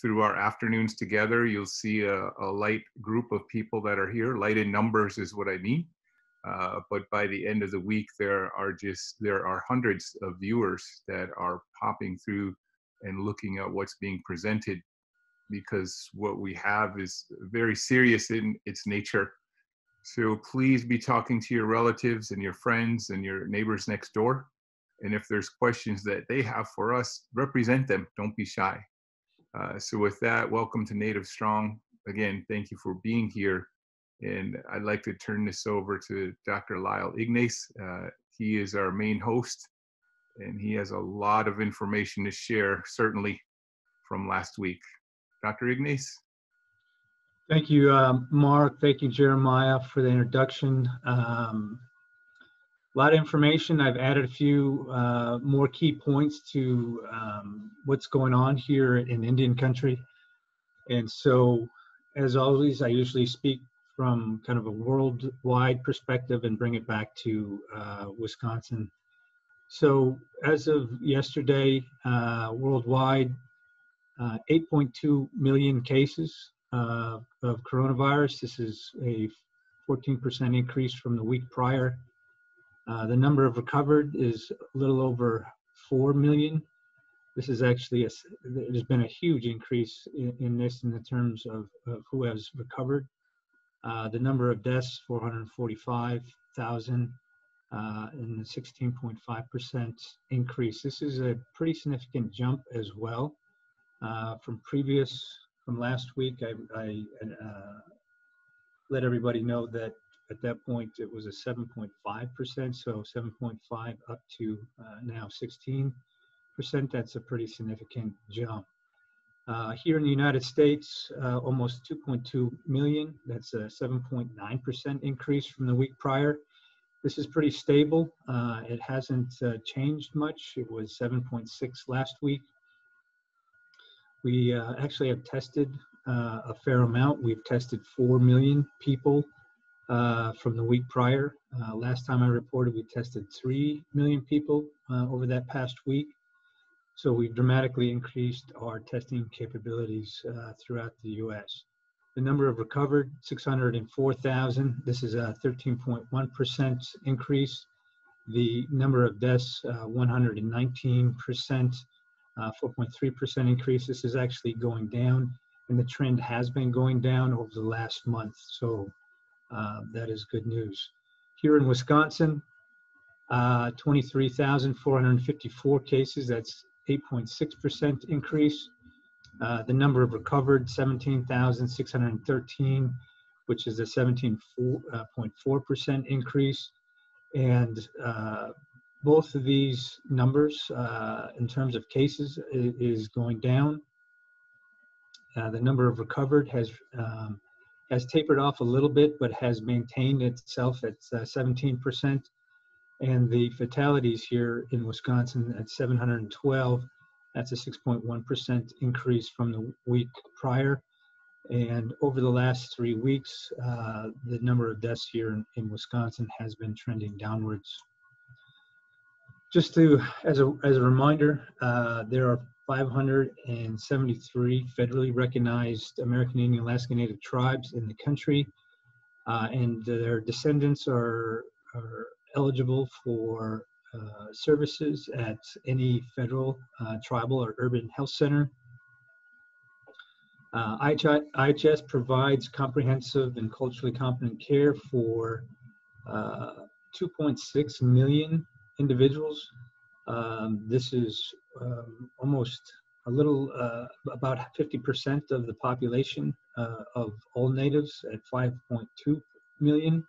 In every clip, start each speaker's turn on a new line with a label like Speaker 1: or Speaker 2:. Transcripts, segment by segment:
Speaker 1: through our afternoons together. You'll see a, a, light group of people that are here. Light in numbers is what I mean. Uh, but by the end of the week, there are just there are hundreds of viewers that are popping through and looking at what's being presented because what we have is very serious in its nature. So please be talking to your relatives and your friends and your neighbors next door. And if there's questions that they have for us, represent them. Don't be shy. Uh, so with that, welcome to Native Strong. Again, thank you for being here. And I'd like to turn this over to Dr. Lyle Ignace. Uh, he is our main host, and he has a lot of information to share, certainly from last week. Dr. Ignace?
Speaker 2: Thank you, um, Mark. Thank you, Jeremiah, for the introduction. Um, a lot of information. I've added a few uh, more key points to um, what's going on here in Indian country. And so, as always, I usually speak from kind of a worldwide perspective and bring it back to uh, Wisconsin. So, as of yesterday, uh, worldwide, uh, 8.2 million cases uh, of coronavirus. This is a 14% increase from the week prior. Uh, the number of recovered is a little over 4 million. This is actually, a, there's been a huge increase in, in this in the terms of, of who has recovered. Uh, the number of deaths, 445,000, uh, and the 16.5% increase. This is a pretty significant jump as well. Uh, from previous, from last week, I, I uh, let everybody know that at that point it was a 7.5%, so 7.5 up to uh, now 16%. That's a pretty significant jump. Uh, here in the United States, uh, almost 2.2 million. That's a 7.9% increase from the week prior. This is pretty stable. Uh, it hasn't uh, changed much. It was 7.6 last week. We uh, actually have tested uh, a fair amount. We've tested 4 million people uh, from the week prior. Uh, last time I reported, we tested 3 million people uh, over that past week. So we've dramatically increased our testing capabilities uh, throughout the US. The number of recovered, 604,000. This is a 13.1% increase. The number of deaths, 119%. 4.3% uh, increase. This is actually going down, and the trend has been going down over the last month. So uh, that is good news. Here in Wisconsin, uh, 23,454 cases. That's 8.6% increase. Uh, the number of recovered, 17,613, which is a 17.4% increase. And uh, both of these numbers uh, in terms of cases is, going down. Uh, the number of recovered has um, has tapered off a little bit, but has maintained itself at uh, 17%. And the fatalities here in Wisconsin at 712, that's a 6.1% increase from the week prior. And over the last three weeks, uh, the number of deaths here in, in Wisconsin has been trending downwards just to, as a, as a reminder, uh, there are 573 federally recognized American Indian Alaska Native tribes in the country, uh, and their descendants are, are eligible for uh, services at any federal, uh, tribal, or urban health center. Uh, IHS provides comprehensive and culturally competent care for uh, 2.6 million individuals. Um, this is um, almost a little, uh, about 50% of the population uh, of all natives at 5.2 million.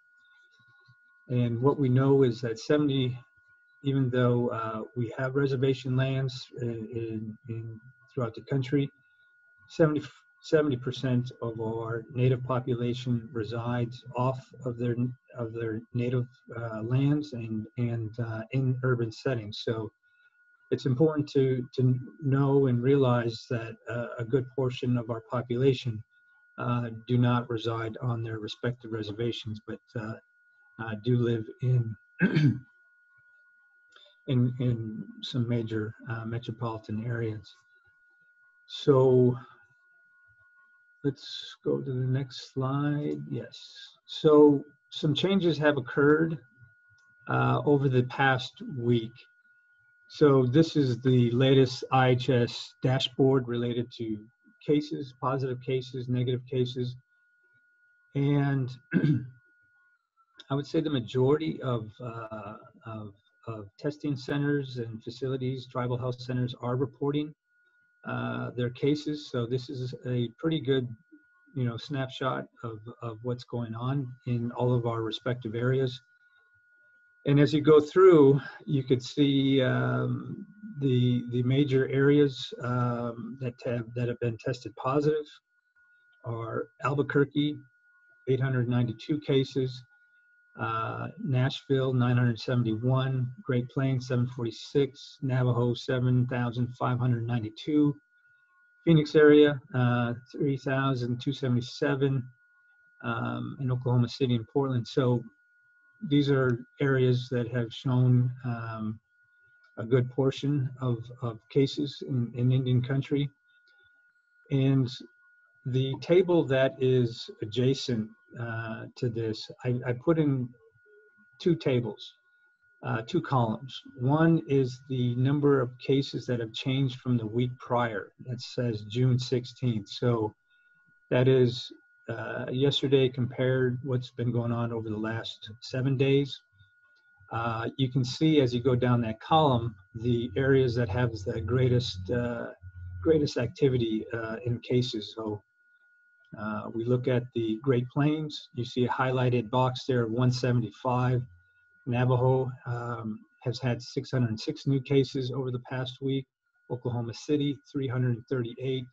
Speaker 2: And what we know is that 70, even though uh, we have reservation lands in, in, throughout the country, 70 70% of our native population resides off of their of their native uh, lands and and uh, in urban settings. So it's important to to know and realize that uh, a good portion of our population uh, do not reside on their respective reservations, but uh, uh, do live in in in some major metropolitan areas. So let's go to the next slide. Yes. So some changes have occurred uh, over the past week. So this is the latest IHS dashboard related to cases, positive cases, negative cases. And I would say the majority of, uh, of, of, testing centers and facilities, tribal health centers are reporting uh, their cases. So this is a pretty good, you know, snapshot of, of what's going on in all of our respective areas. And as you go through, you could see um, the the major areas um, that have that have been tested positive are Albuquerque, 892 cases, uh, Nashville 971, Great Plains 746, Navajo 7,592, Phoenix area uh, 3,277, um, in Oklahoma City and Portland. So these are areas that have shown um, a good portion of, of cases in, in Indian country. And the table that is adjacent uh, to this, I, I, put in two tables, uh, two columns. One is the number of cases that have changed from the week prior. That says June 16th. So that is uh, yesterday compared what's been going on over the last seven days. Uh, you can see as you go down that column the areas that have the greatest uh, greatest activity uh, in cases. So uh, we look at the Great Plains. You see a highlighted box there, 175. Navajo um, has had 606 new cases over the past week. Oklahoma City, 338.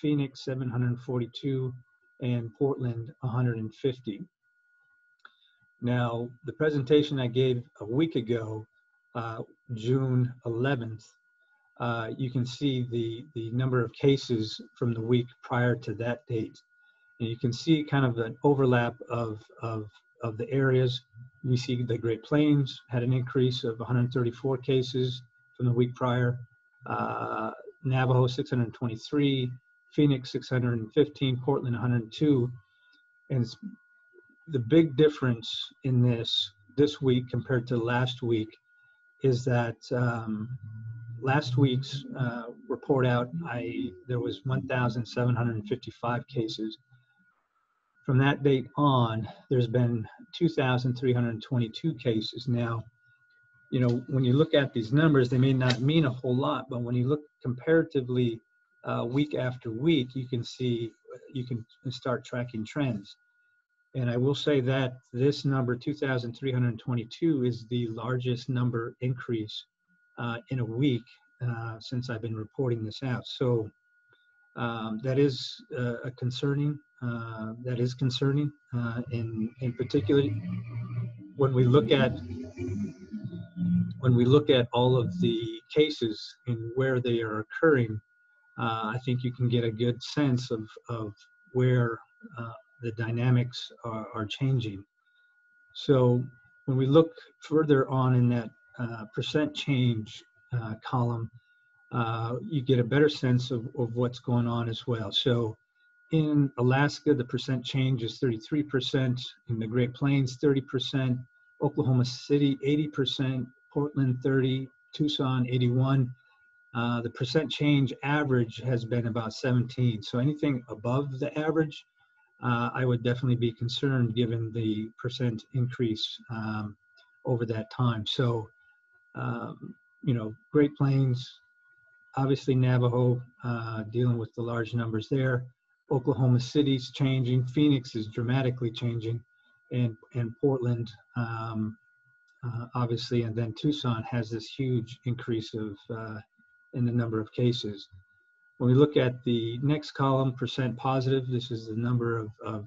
Speaker 2: Phoenix, 742 and Portland 150. Now, the presentation I gave a week ago, uh, June 11th, uh, you can see the, the number of cases from the week prior to that date. And you can see kind of an overlap of, of, of the areas. We see the Great Plains had an increase of 134 cases from the week prior. Uh, Navajo 623, Phoenix 615, Portland 102. And the big difference in this this week compared to last week is that um, last week's uh, report out, I there was 1,755 cases. From that date on, there's been 2,322 cases. Now, you know, when you look at these numbers, they may not mean a whole lot, but when you look comparatively uh, week after week, you can see, you can start tracking trends. And I will say that this number, 2,322, is the largest number increase uh, in a week uh, since I've been reporting this out. So um, that is uh, a concerning, uh, that is concerning. Uh, in, in particular, when we look at when we look at all of the cases and where they are occurring, I think you can get a good sense of, of where uh, the dynamics are, are, changing. So when we look further on in that uh, percent change uh, column, uh, you get a better sense of, of what's going on as well. So in Alaska, the percent change is 33%, in the Great Plains, 30%, Oklahoma City, 80%, Portland, 30, Tucson, 81, uh, the percent change average has been about 17. So anything above the average, uh, I would definitely be concerned given the percent increase um, over that time. So, um, you know, Great Plains, obviously Navajo uh, dealing with the large numbers there. Oklahoma City's changing, Phoenix is dramatically changing, and and Portland, um, uh, obviously, and then Tucson has this huge increase of uh, in the number of cases. When we look at the next column, percent positive, this is the number of, of,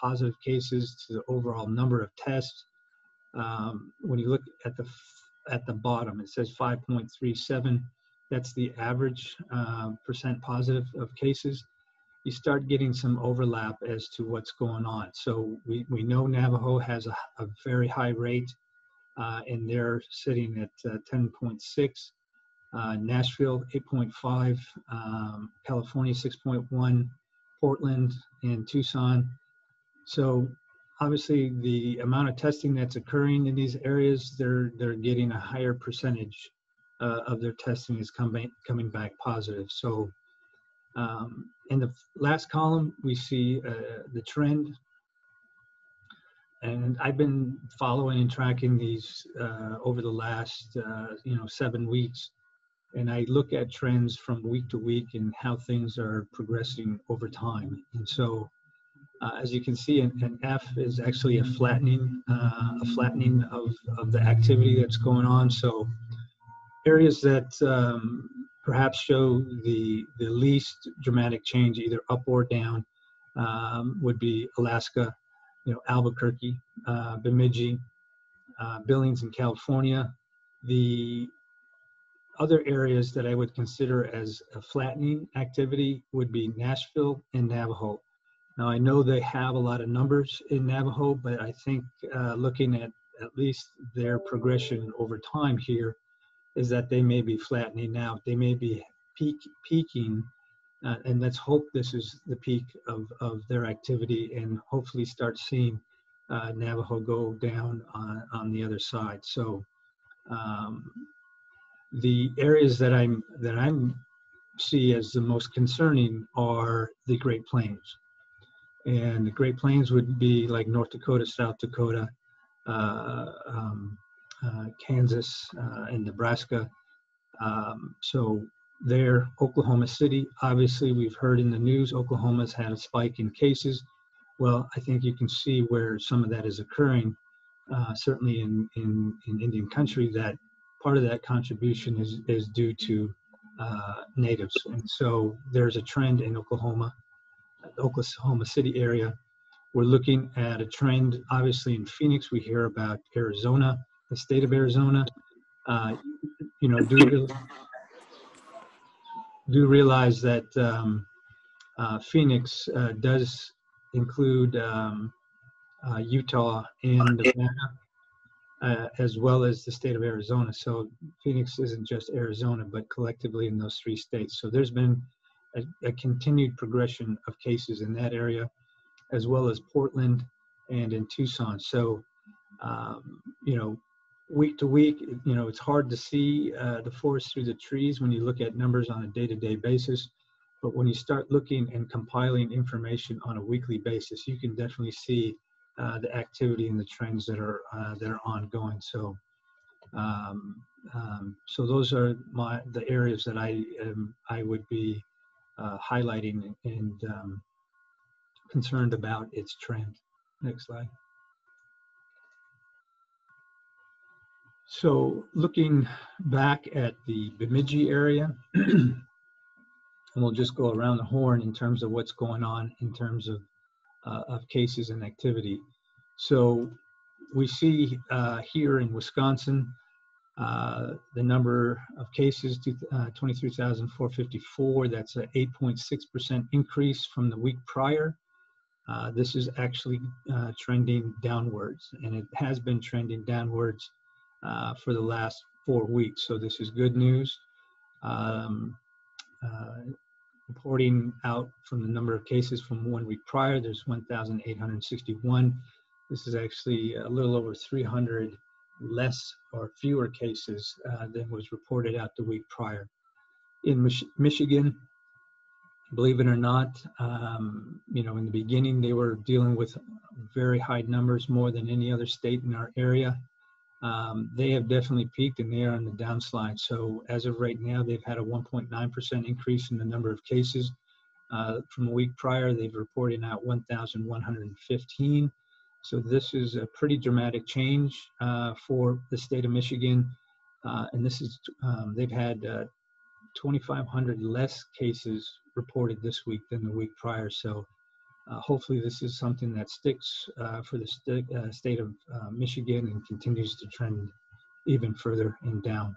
Speaker 2: positive cases to the overall number of tests. Um, when you look at the at the bottom, it says 5.37. That's the average uh, percent positive of cases. You start getting some overlap as to what's going on. So we, we know Navajo has a, a very high rate, uh, and they're sitting at uh, 10.6 uh, Nashville 8.5, um, California 6.1, Portland, and Tucson. So obviously the amount of testing that's occurring in these areas, they're, they're getting a higher percentage uh, of their testing is coming, coming back positive. So um, in the last column, we see uh, the trend. And I've been following and tracking these uh, over the last, uh, you know, seven weeks. And I look at trends from week to week and how things are progressing over time. And so, uh, as you can see, an, an, F is actually a flattening, uh, a flattening of, of the activity that's going on. So areas that um, perhaps show the, the least dramatic change, either up or down, um, would be Alaska, you know, Albuquerque, uh, Bemidji, uh, Billings in California. The other areas that I would consider as a flattening activity would be Nashville and Navajo. Now I know they have a lot of numbers in Navajo, but I think uh, looking at at least their progression over time here, is that they may be flattening out. They may be peak, peaking, uh, and let's hope this is the peak of, of their activity and hopefully start seeing uh, Navajo go down on, on the other side. So um, the areas that I'm that I'm see as the most concerning are the Great Plains, and the Great Plains would be like North Dakota, South Dakota, uh, um, uh, Kansas, uh, and Nebraska. Um, so there, Oklahoma City, obviously we've heard in the news, Oklahoma's had a spike in cases. Well, I think you can see where some of that is occurring, uh, certainly in, in, in, Indian country, that part of that contribution is, is due to uh, natives. And so there's a trend in Oklahoma, Oklahoma City area. We're looking at a trend, obviously in Phoenix, we hear about Arizona, the state of Arizona, uh, you know, do do realize that um, uh, Phoenix uh, does include um, uh, Utah and Nevada, uh, as well as the state of Arizona. So Phoenix isn't just Arizona, but collectively in those three states. So there's been a, a continued progression of cases in that area, as well as Portland and in Tucson. So, um, you know, week to week, you know, it's hard to see uh, the forest through the trees when you look at numbers on a day-to-day basis. But when you start looking and compiling information on a weekly basis, you can definitely see uh, the activity and the trends that are uh, that are ongoing. So, um, um, so those are my the areas that I um, I would be uh, highlighting and um, concerned about its trend. Next slide. So looking back at the Bemidji area, and we'll just go around the horn in terms of what's going on in terms of, uh, of cases and activity. So we see uh, here in Wisconsin, uh, the number of cases, uh, 23,454, that's an 8.6% increase from the week prior. Uh, this is actually uh, trending downwards, and it has been trending downwards uh, for the last four weeks. So this is good news. Um, reporting out from the number of cases from one week prior, there's 1,861. This is actually a little over 300 less or fewer cases uh, than was reported out the week prior. In Mich Michigan, believe it or not, um, you know, in the beginning they were dealing with very high numbers, more than any other state in our area um, they have definitely peaked and they are on the downslide. So as of right now, they've had a 1.9% increase in the number of cases. Uh, from a week prior, they've reported out 1,115. So this is a pretty dramatic change uh, for the state of Michigan. Uh, and this is, um, they've had uh, 2,500 less cases reported this week than the week prior. So hopefully this is something that sticks uh, for the st uh, state of uh, Michigan and continues to trend even further and down.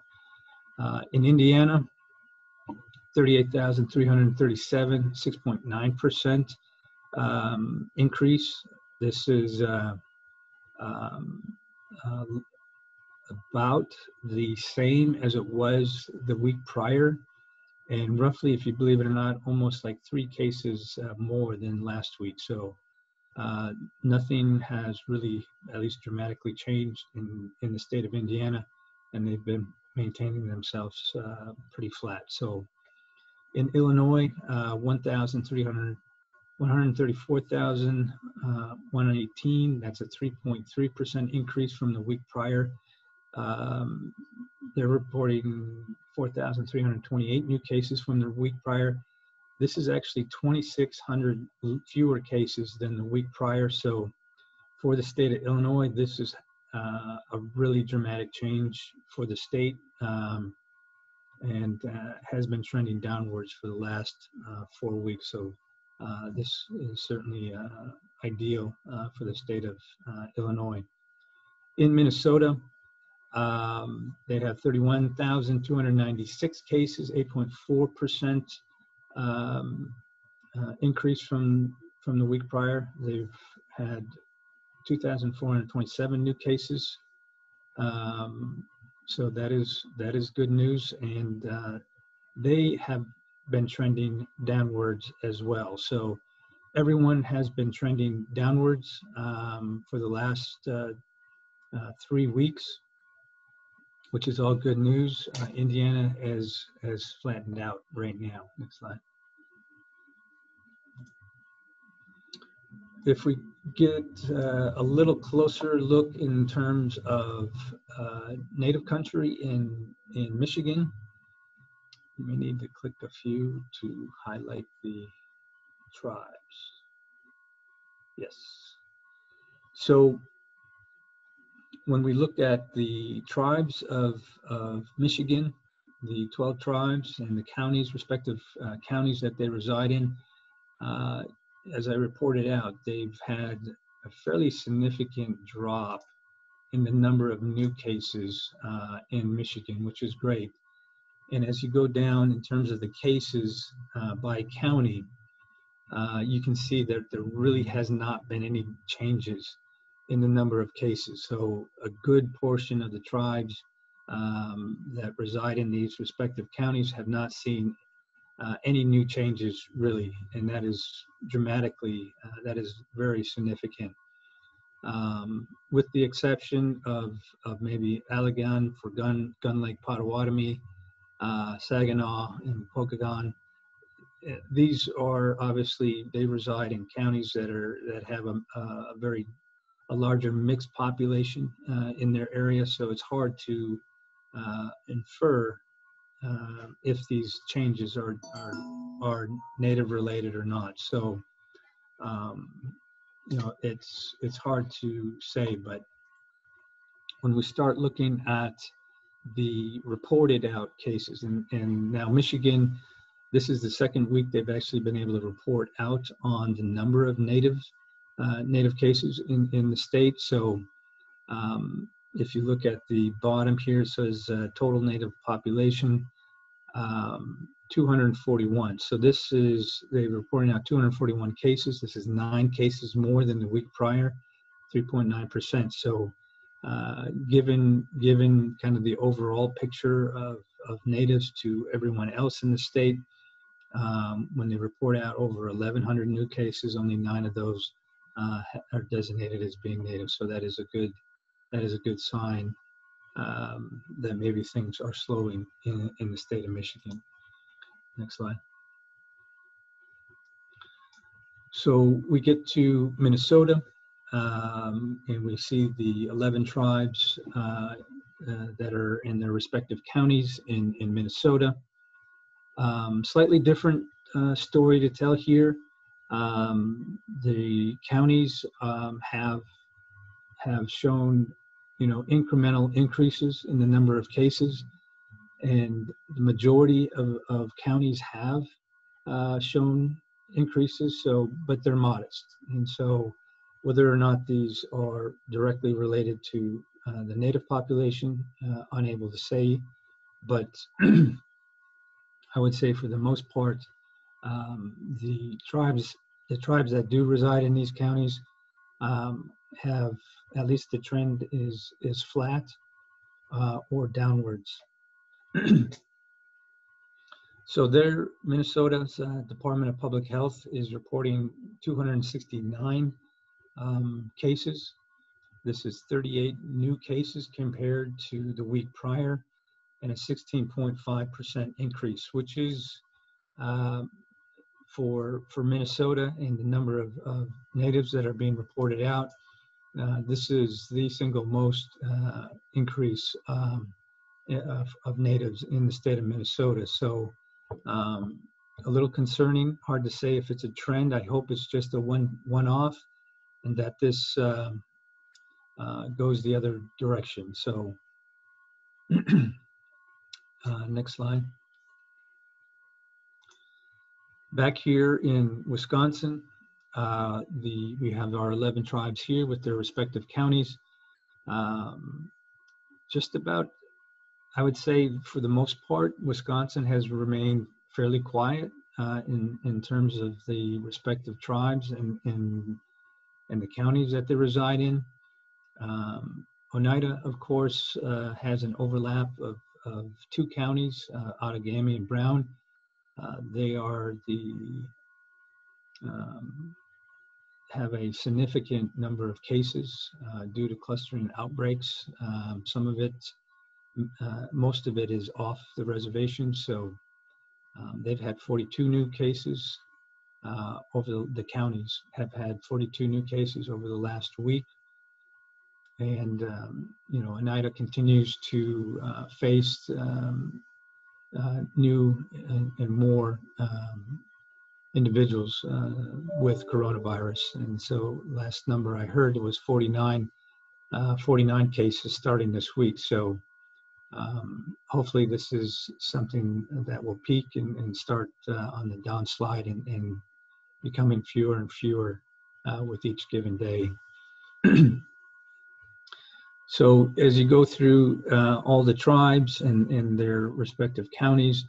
Speaker 2: Uh, in Indiana, 38,337, 6.9% um, increase. This is uh, um, about the same as it was the week prior. And roughly, if you believe it or not, almost like three cases uh, more than last week. So uh, nothing has really, at least dramatically changed in, in the state of Indiana, and they've been maintaining themselves uh, pretty flat. So in Illinois, uh, 1,300, 134,118. That's a 3.3% increase from the week prior. Um, they're reporting 4,328 new cases from the week prior. This is actually 2,600 fewer cases than the week prior. So for the state of Illinois, this is uh, a really dramatic change for the state um, and uh, has been trending downwards for the last uh, four weeks. So uh, this is certainly uh, ideal uh, for the state of Illinois. In Minnesota, um, they have 31,296 cases, 8.4% um, uh, increase from from the week prior. They've had 2,427 new cases. Um, so that is that is good news, and uh, they have been trending downwards as well. So everyone has been trending downwards um, for the last uh, uh, three weeks, which is all good news. Uh, Indiana has has flattened out right now. Next slide. If we get uh, a little closer look in terms of uh, native country in in Michigan, you may need to click a few to highlight the tribes. Yes. So when we looked at the tribes of, of Michigan, the 12 tribes and the counties, respective uh, counties that they reside in, uh, as I reported out, they've had a fairly significant drop in the number of new cases uh, in Michigan, which is great. And as you go down in terms of the cases uh, by county, uh, you can see that there really has not been any changes in the number of cases. So a good portion of the tribes um, that reside in these respective counties have not seen uh, any new changes really, and that is dramatically, uh, that is very significant. Um, with the exception of, of maybe Allegan for Gun, Gun Lake Potawatomi, uh, Saginaw, and Pokagon. Uh, these are obviously they reside in counties that are that have a, a very a larger mixed population uh, in their area, so it's hard to uh, infer uh, if these changes are, are are native related or not. So, um, you know, it's it's hard to say, but when we start looking at the reported out cases. And, and now Michigan, this is the second week they've actually been able to report out on the number of native uh, native cases in, in the state. So um, if you look at the bottom here, it says uh, total native population, um, 241. So this is, they're reporting out 241 cases. This is nine cases more than the week prior, 3.9%. So uh, given given kind of the overall picture of, of natives to everyone else in the state. Um, when they report out over 1,100 new cases, only nine of those uh, are designated as being native. So that is a good that is a good sign um, that maybe things are slowing in, in the state of Michigan. Next slide. So we get to Minnesota. Um, and we see the 11 tribes uh, uh, that are in their respective counties in, in Minnesota. Um, slightly different uh, story to tell here. Um, the counties um, have have shown, you know, incremental increases in the number of cases, and the majority of, of counties have uh, shown increases. So, but they're modest, and so whether or not these are directly related to uh, the native population, uh, unable to say, but I would say for the most part, um, the tribes, the tribes that do reside in these counties, um, have at least the trend is is flat uh, or downwards. So there, Minnesota's uh, Department of Public Health is reporting 269 um, cases. This is 38 new cases compared to the week prior and a 16.5% increase, which is uh, for, for Minnesota and the number of, of natives that are being reported out. Uh, this is the single most uh, increase um, of, of natives in the state of Minnesota. So um, a little concerning, hard to say if it's a trend. I hope it's just a one, one-off and that this uh, uh, goes the other direction. So uh, next slide. Back here in Wisconsin, uh, the we have our 11 tribes here with their respective counties. Um, just about I would say for the most part, Wisconsin has remained fairly quiet uh, in, in terms of the respective tribes and, and, and the counties that they reside in. Um, Oneida, of course, uh, has an overlap of, of two counties, uh, Outagamie and Brown. Uh, they are the, um, have a significant number of cases uh, due to clustering outbreaks. Um, some of it uh, most of it is off the reservation. So um, they've had 42 new cases uh, over the, the, counties have had 42 new cases over the last week. And, um, you know, Oneida continues to uh, face um, uh, new and, and more um, individuals uh, with coronavirus. And so last number I heard was 49, uh, 49 cases starting this week. So um, hopefully this is something that will peak and, and start uh, on the downslide and, and, becoming fewer and fewer uh, with each given day. so as you go through uh, all the tribes and, and their respective counties,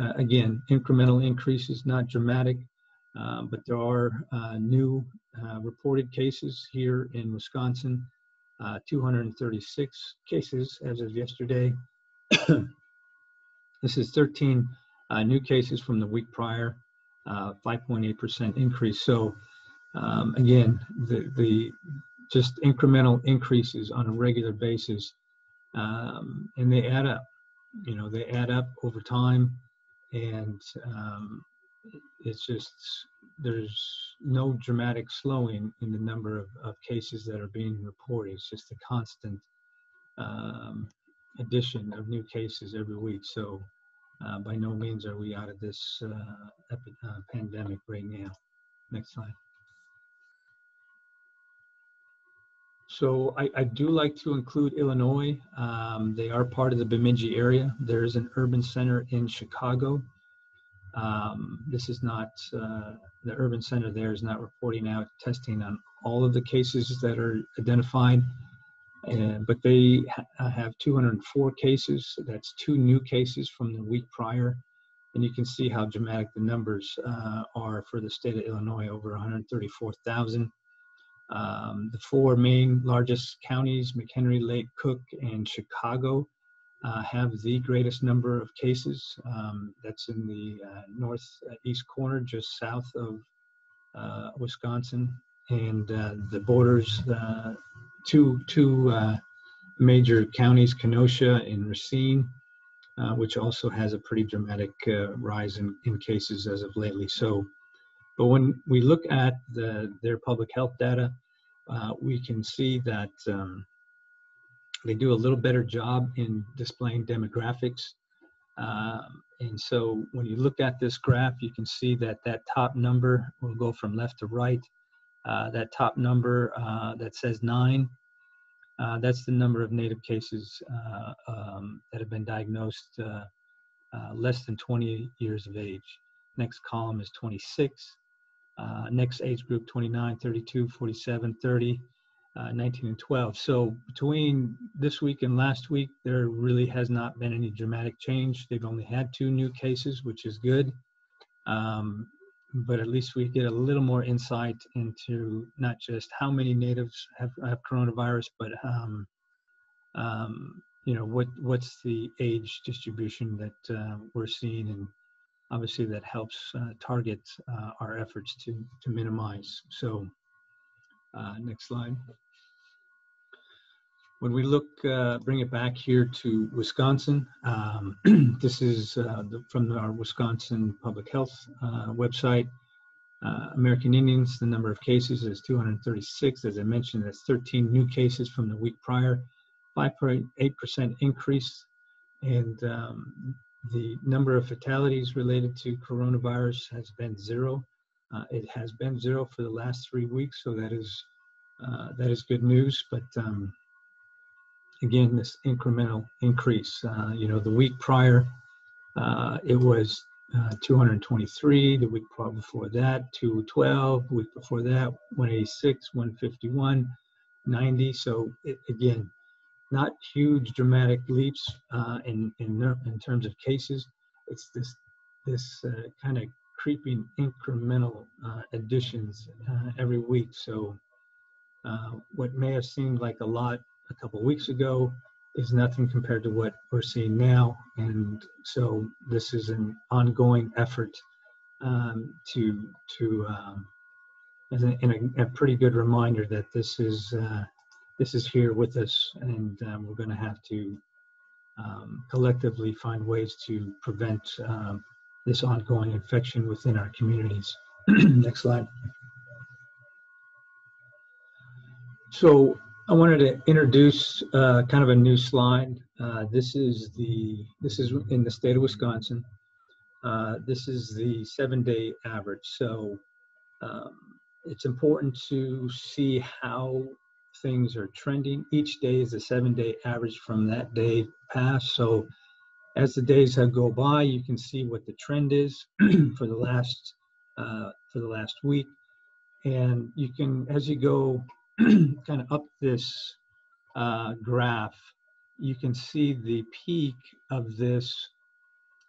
Speaker 2: uh, again, incremental increases, not dramatic, uh, but there are uh, new reported cases here in Wisconsin uh, 236 cases as of yesterday. this is 13 uh, new cases from the week prior, 5.8% uh, increase. So um, again, the, the just incremental increases on a regular basis, um, and they add up. You know, they add up over time, and um, it's just there's no dramatic slowing in the number of, of cases that are being reported. It's just a constant um, addition of new cases every week. So uh, by no means are we out of this uh, uh, pandemic right now. Next slide. So I, I, do like to include Illinois. Um, they are part of the Bemidji area. There is an urban center in Chicago um, this is not, uh, the urban center there is not reporting out testing on all of the cases that are identified, but they ha uh, have 204 cases. That's two new cases from the week prior. And you can see how dramatic the numbers uh, are for the state of Illinois, over 134,000. Um, the four main largest counties, McHenry, Lake, Cook, and Chicago, uh, have the greatest number of cases. Um, that's in the uh, northeast corner, just south of uh, Wisconsin, and uh, the borders uh, two two uh, major counties, Kenosha and Racine, which also has a pretty dramatic rise in, in cases as of lately. So, but when we look at the, their public health data, we can see that. Um, they do a little better job in displaying demographics. Um, and so when you look at this graph, you can see that that top number will go from left to right. Uh, that top number uh, that says nine, uh, that's the number of native cases uh, um, that have been diagnosed uh, uh, less than 20 years of age. Next column is 26. Next age group 29, 32, 47, 30 uh, 19 and 12. So between this week and last week, there really has not been any dramatic change. They've only had two new cases, which is good. Um, but at least we get a little more insight into not just how many natives have, have coronavirus, but um, um, you know what what's the age distribution that uh, we're seeing, and obviously that helps uh, target uh, our efforts to, to minimize. So uh, next slide. When we look, uh, bring it back here to Wisconsin, um, this is uh, the, from our Wisconsin Public Health website. American Indians, the number of cases is 236. As I mentioned, that's 13 new cases from the week prior, 5.8% increase. And um, the number of fatalities related to coronavirus has been zero. Uh, it has been zero for the last three weeks, so that is uh, that is good news. But um, again, this incremental increase. Uh, you know, the week prior, uh, it was uh, 223. The week before that, 212. The week before that, 186, 151, 90. So it, again, not huge dramatic leaps uh, in, in in terms of cases. It's this this uh, kind of creeping incremental uh, additions uh, every week. So uh, what may have seemed like a lot a couple weeks ago is nothing compared to what we're seeing now. And so this is an ongoing effort um, to to um, as a, a, a, pretty good reminder that this is uh, this is here with us, and um, we're going to have to um, collectively find ways to prevent um, this ongoing infection within our communities. Next slide. So I wanted to introduce uh, kind of a new slide. Uh, this is the this is in the state of Wisconsin. Uh, this is the seven-day average. So um, it's important to see how things are trending. Each day is a seven-day average from that day past. So as the days have go by, you can see what the trend is for the last uh, for the last week, and you can as you go kind of up this uh, graph, you can see the peak of this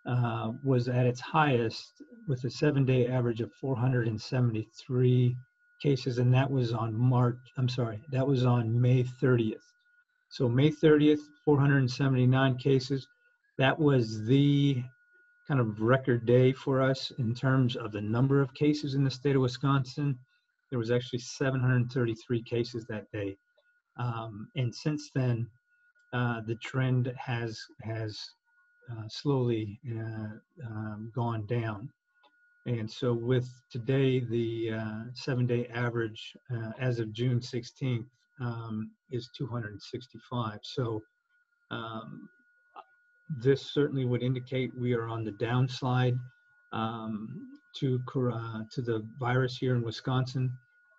Speaker 2: uh, was at its highest with a seven-day average of 473 cases, and that was on March, I'm sorry, that was on May 30th. So May 30th, 479 cases. That was the kind of record day for us in terms of the number of cases in the state of Wisconsin. There was actually 733 cases that day. Um, and since then, uh, the trend has has uh, slowly uh, um, gone down. And so with today, the uh, seven-day average uh, as of June 16th um, is 265. So um, this certainly would indicate we are on the downslide um, to, uh, to the virus here in Wisconsin.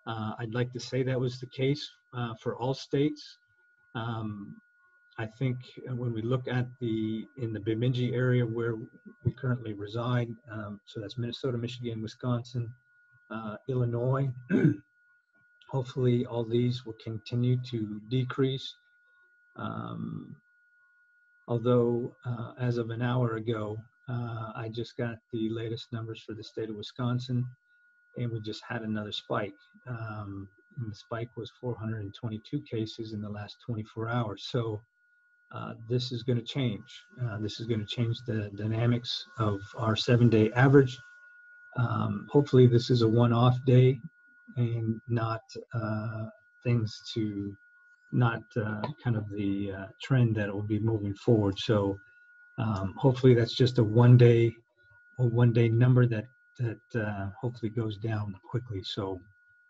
Speaker 2: Uh, I'd like to say that was the case uh, for all states. Um, I think when we look at the in the Bemidji area where we currently reside, um, so that's Minnesota, Michigan, Wisconsin, uh, Illinois. hopefully, all these will continue to decrease. Um, although, uh, as of an hour ago, uh, I just got the latest numbers for the state of Wisconsin, and we just had another spike. Um, and the spike was 422 cases in the last 24 hours. So uh, this is going to change. Uh, this is going to change the dynamics of our seven day average. Um, hopefully, this is a one off day and not uh, things to not uh, kind of the uh, trend that will be moving forward. So, um, hopefully, that's just a one day a one day number that that hopefully goes down quickly. So,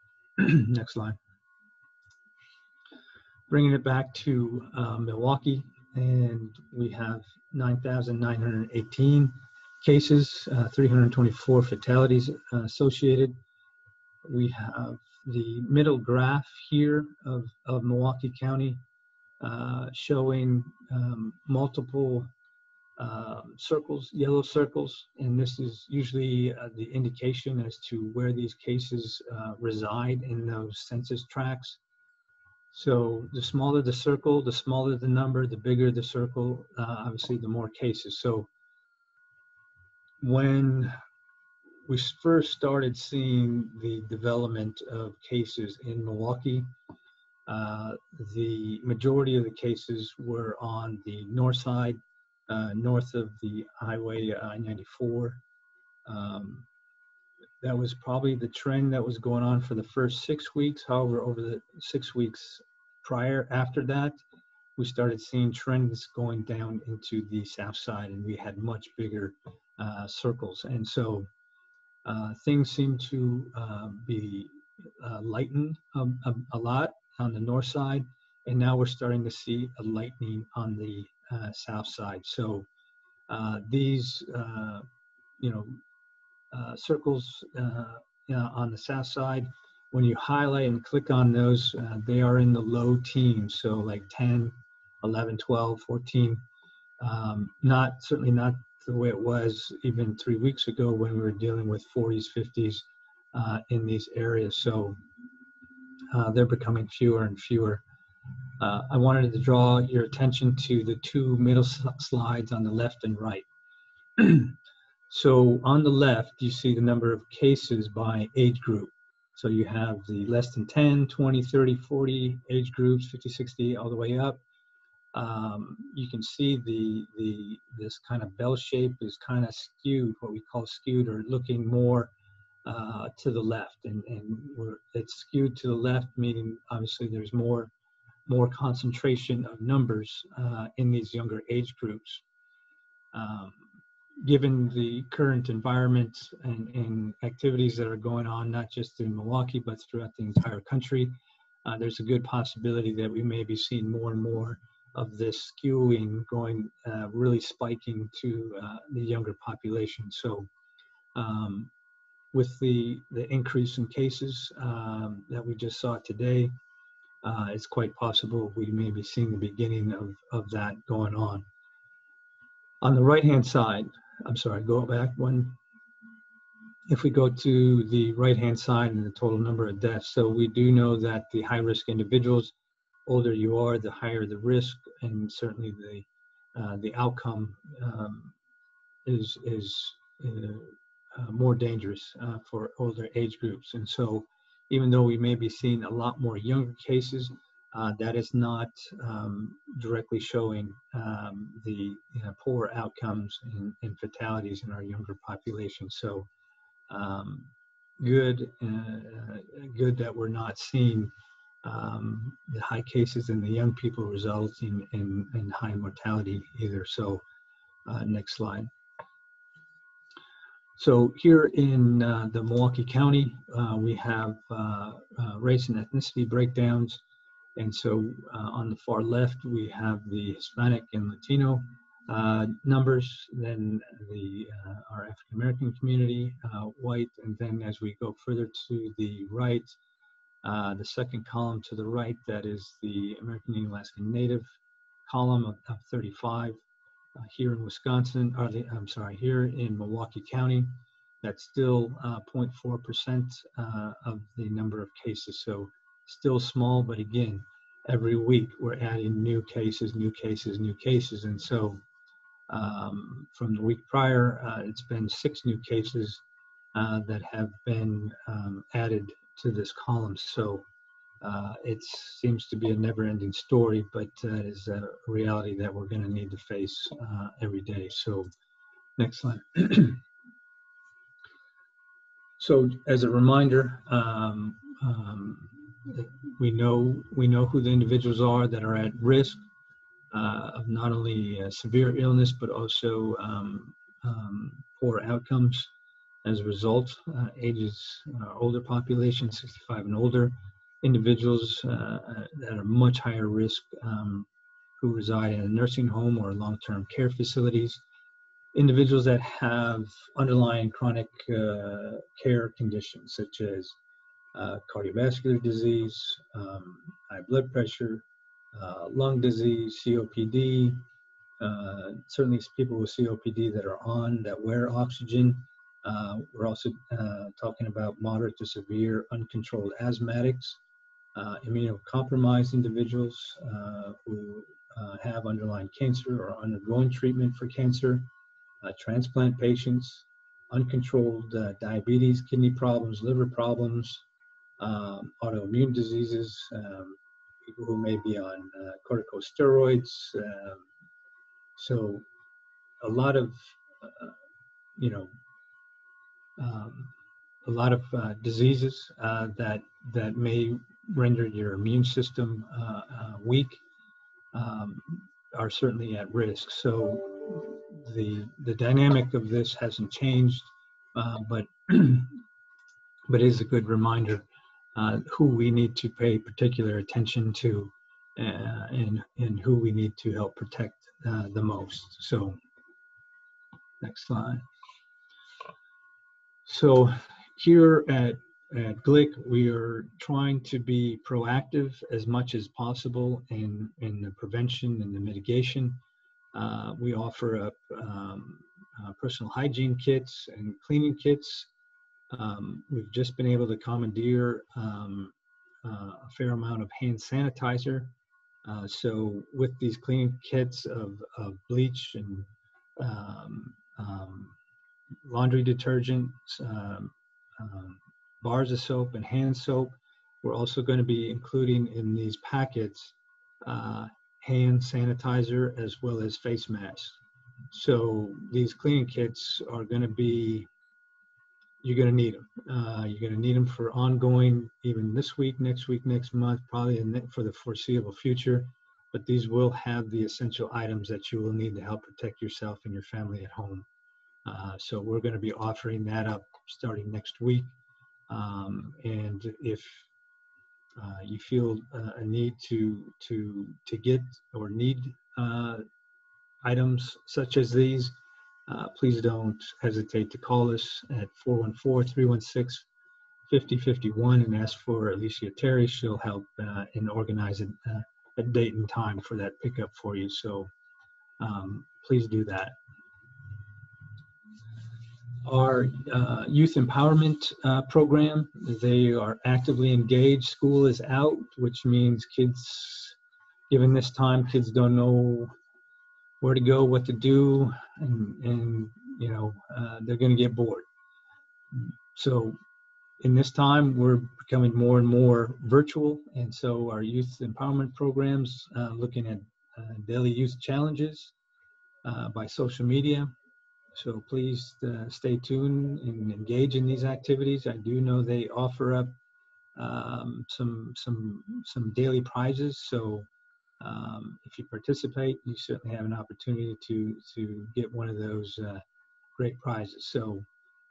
Speaker 2: next slide bringing it back to uh, Milwaukee, and we have 9,918 cases, uh, 324 fatalities uh, associated. We have the middle graph here of, of Milwaukee County uh, showing um, multiple um, circles, yellow circles, and this is usually uh, the indication as to where these cases uh, reside in those census tracts. So the smaller the circle, the smaller the number, the bigger the circle, uh, obviously the more cases. So when we first started seeing the development of cases in Milwaukee, uh, the majority of the cases were on the north side, uh, north of the highway I-94. Um, that was probably the trend that was going on for the first six weeks. However, over the six weeks prior after that, we started seeing trends going down into the south side and we had much bigger uh, circles. And so uh, things seem to uh, be uh, lightened um, a, a, lot on the north side. And now we're starting to see a lightening on the uh, south side. So uh, these, you know, circles on the south side, when you highlight and click on those, they are in the low teens. So like 10, 11, 12, 14. Um, not certainly not the way it was even three weeks ago when we were dealing with 40s, 50s uh, in these areas. So uh, they're becoming fewer and fewer. Uh, I wanted to draw your attention to the two middle slides on the left and right. so on the left, you see the number of cases by age group. So you have the less than 10, 20, 30, 40 age groups, 50, 60, all the way up um, you can see the the this kind of bell shape is kind of skewed, what we call skewed, or looking more uh, to the left, and and it's skewed to the left, meaning obviously there's more more concentration of numbers uh, in these younger age groups. Um, given the current environment and, and, activities that are going on, not just in Milwaukee, but throughout the entire country, uh, there's a good possibility that we may be seeing more and more of this skewing going uh, really spiking to uh, the younger population. So um, with the, the increase in cases um, that we just saw today, uh, it's quite possible we may be seeing the beginning of, of that going on. On the right-hand side, I'm sorry, go back one. If we go to the right-hand side and the total number of deaths, so we do know that the high-risk individuals older you are, the higher the risk, and certainly the uh, the outcome um, is is uh, uh, more dangerous uh, for older age groups. And so, even though we may be seeing a lot more younger cases, uh, that is not um, directly showing um, the you know, poor outcomes and, and, fatalities in our younger population. So, um, good, uh, good that we're not seeing um, the high cases in the young people resulting in, in high mortality either. So uh, next slide. So here in uh, the Milwaukee County, uh, we have race and ethnicity breakdowns. And so uh, on the far left, we have the Hispanic and Latino numbers, then the our African American community, white, and then as we go further to the right, uh, the second column to the right, that is the American Indian Alaskan Native column of, of 35. Uh, here in Wisconsin, or the, I'm sorry, here in Milwaukee County, that's still 0.4% uh, uh, of the number of cases. So still small, but again, every week we're adding new cases, new cases, new cases. And so um, from the week prior, uh, it's been six new cases uh, that have been um, added to this column. So uh, it seems to be a never-ending story, but uh, is a reality that we're going to need to face uh, every day. So next slide. so as a reminder, um, um, we know we know who the individuals are that are at risk uh, of not only uh, severe illness but also um, um poor outcomes as a result, uh, ages uh, older population, 65 and older, individuals uh, at a much higher risk um, who reside in a nursing home or long-term care facilities, individuals that have underlying chronic uh, care conditions such as cardiovascular disease, um, high blood pressure, uh, lung disease, COPD, certainly people with COPD that are on, that wear oxygen, uh, we're also uh, talking about moderate to severe uncontrolled asthmatics, uh, immunocompromised individuals uh, who uh, have underlying cancer or undergoing treatment for cancer, uh, transplant patients, uncontrolled diabetes, kidney problems, liver problems, um, autoimmune diseases, um, people who may be on corticosteroids. Um, so a lot of, you know, um, a lot of uh, diseases uh, that that may render your immune system uh, uh, weak um, are certainly at risk. So the the dynamic of this hasn't changed, uh, but but is a good reminder uh, who we need to pay particular attention to uh, and and who we need to help protect uh, the most. So next slide. So here at at Glick, we are trying to be proactive as much as possible in, in the prevention and the mitigation. Uh, we offer up um, uh, personal hygiene kits and cleaning kits. Um, we've just been able to commandeer um, uh, a fair amount of hand sanitizer. Uh, so with these cleaning kits of, of bleach and um, um, laundry detergent, um, bars of soap and hand soap. We're also going to be including in these packets uh, hand sanitizer as well as face masks. So these cleaning kits are going to be, you're going to need them. Uh, you're going to need them for ongoing, even this week, next week, next month, probably for the foreseeable future. But these will have the essential items that you will need to help protect yourself and your family at home. Uh, so we're going to be offering that up starting next week. Um, and if uh, you feel uh, a need to to to get or need uh, items such as uh, please don't hesitate to call us at 414-316-5051 and ask for Alicia Terry. She'll help uh, and organize a, uh, a, date and time for that pickup for you. So um, please do that our uh, youth empowerment uh, program. They are actively engaged. School is out, which means kids, given this time, kids don't know where to go, what to do, and, and you know, uh, they're going to get bored. So in this time, we're becoming more and more virtual. And so our youth empowerment programs, uh, looking at uh, daily youth challenges uh, by social media, so please uh, stay tuned and engage in these activities. I do know they offer up um, some some some daily prizes. So um, if you participate, you certainly have an opportunity to to get one of those uh, great prizes. So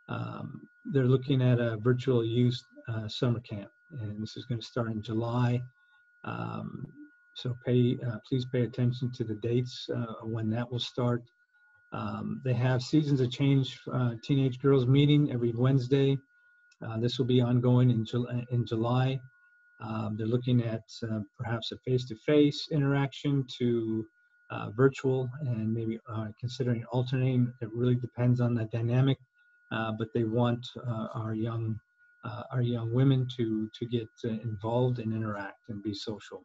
Speaker 2: um, they're looking at a virtual youth uh, summer camp, and this is going to start in July. Um, so pay uh, please pay attention to the dates uh, when that will start. Um, they have Seasons of Change uh, Teenage Girls meeting every Wednesday. Uh, this will be ongoing in. In July. Um, they're looking at uh, perhaps a face-to-face interaction to uh, virtual and maybe uh, considering alternating. It really depends on the dynamic, uh, but they want our young our young women to to get involved and interact and be social.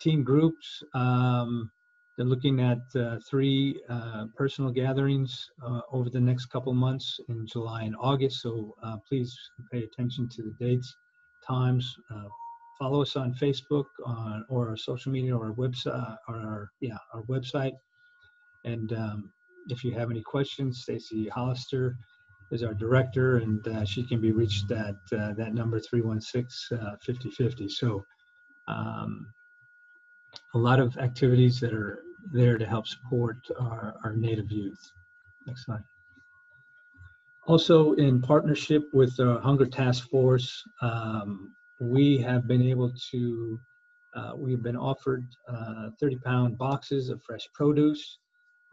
Speaker 2: team groups. Um, they're looking at uh, three uh, personal gatherings uh, over the next couple months in July and August. So uh, please pay attention to the dates, times. Uh, follow us on Facebook on, or our social media or our website. Or our, yeah, our website. And um, if you have any questions, Stacy Hollister is our director, and uh, she can be reached at that number 316-5050. So. Um, a lot of activities that are there to help support our, our Native youth. Next slide. Also, in partnership with the Hunger Task Force, um, we have been able to, uh, we've been offered uh, 30 pound boxes of fresh produce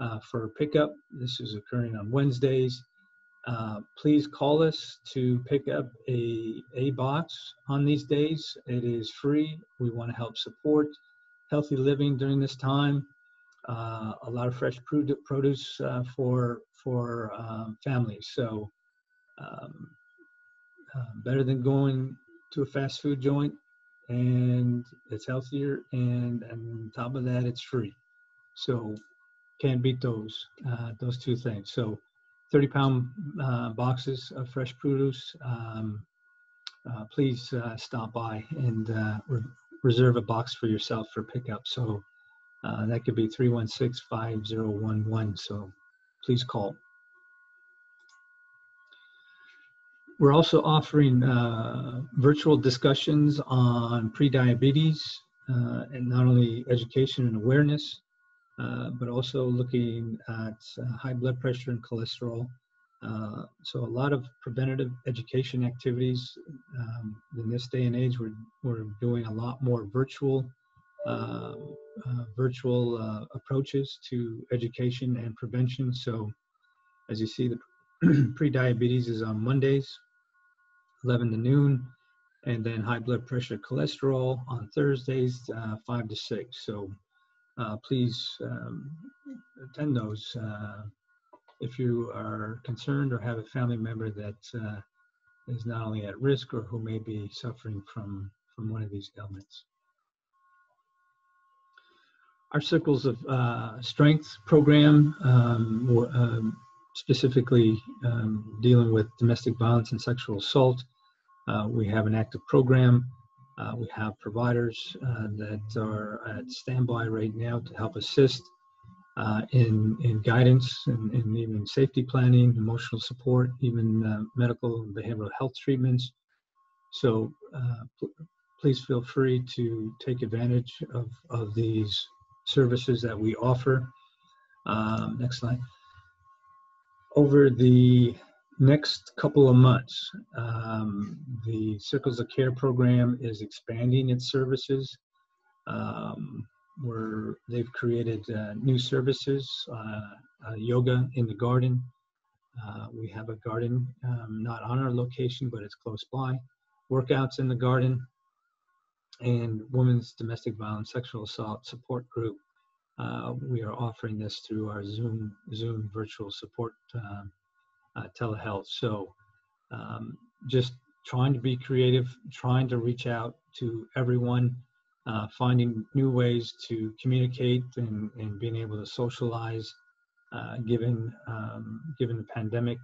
Speaker 2: uh, for pickup. This is occurring on Wednesdays. Uh, please call us to pick up a, a box on these days. It is free. We want to help support healthy living during this time uh, a lot of fresh produce uh, for for um, families. So um, uh, better than going to a fast food joint, and it's healthier, and, and on top of that, it's free. So can't beat those uh, those two things. So 30 pound uh, boxes of fresh produce. Um, uh, please stop by and re reserve a box for yourself for pickup. So uh, that could be 316-5011, so please call. we're also offering uh, virtual discussions on prediabetes uh, and not only education and awareness, uh, but also looking at uh, high blood pressure and cholesterol. Uh, so a lot of preventative education activities. Um, in this day and age, we're, we're doing a lot more virtual virtual approaches to education and prevention. So as you see, the pre-diabetes is on Mondays, 11 to noon, and then high blood pressure cholesterol on Thursdays, uh, 5 to 6. So uh, please um, attend those uh, if you are concerned or have a family member that uh, is not only at risk or who may be suffering from, from one of these ailments. Our Circles of uh, Strength program um, um, specifically um, dealing with domestic violence and sexual assault. Uh, we have an active program. Uh, we have providers uh, that are at standby right now to help assist uh, in, in guidance and, and, even safety planning, emotional support, even uh, medical and behavioral health treatments. So please feel free to take advantage of, of these services that we offer. Um, next slide over the next couple of months, um, the Circles of Care program is expanding its services. Um, where they've created uh, new services, uh, uh, yoga in the garden. Uh, we have a garden um, not on our location, but it's close by. Workouts in the garden, and women's domestic violence, sexual assault support group uh, we are offering this through our Zoom Zoom virtual support um, uh, telehealth. So um, just trying to be creative, trying to reach out to everyone, uh, finding new ways to communicate and, and being able to socialize. Uh, given um, given the pandemic,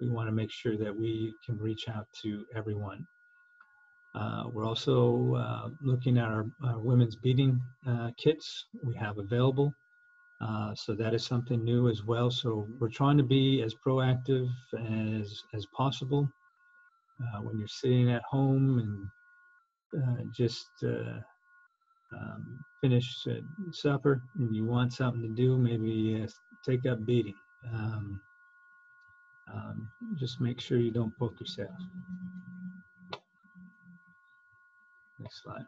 Speaker 2: we want to make sure that we can reach out to everyone. Uh, we're also uh, looking at our, our women's beading uh, kits we have available. Uh, so that is something new as well. So we're trying to be as proactive as, as possible. Uh, when you're sitting at home and uh, just um, finish supper and you want something to do, maybe take up beading. Um, um, just make sure you don't poke yourself. Next slide.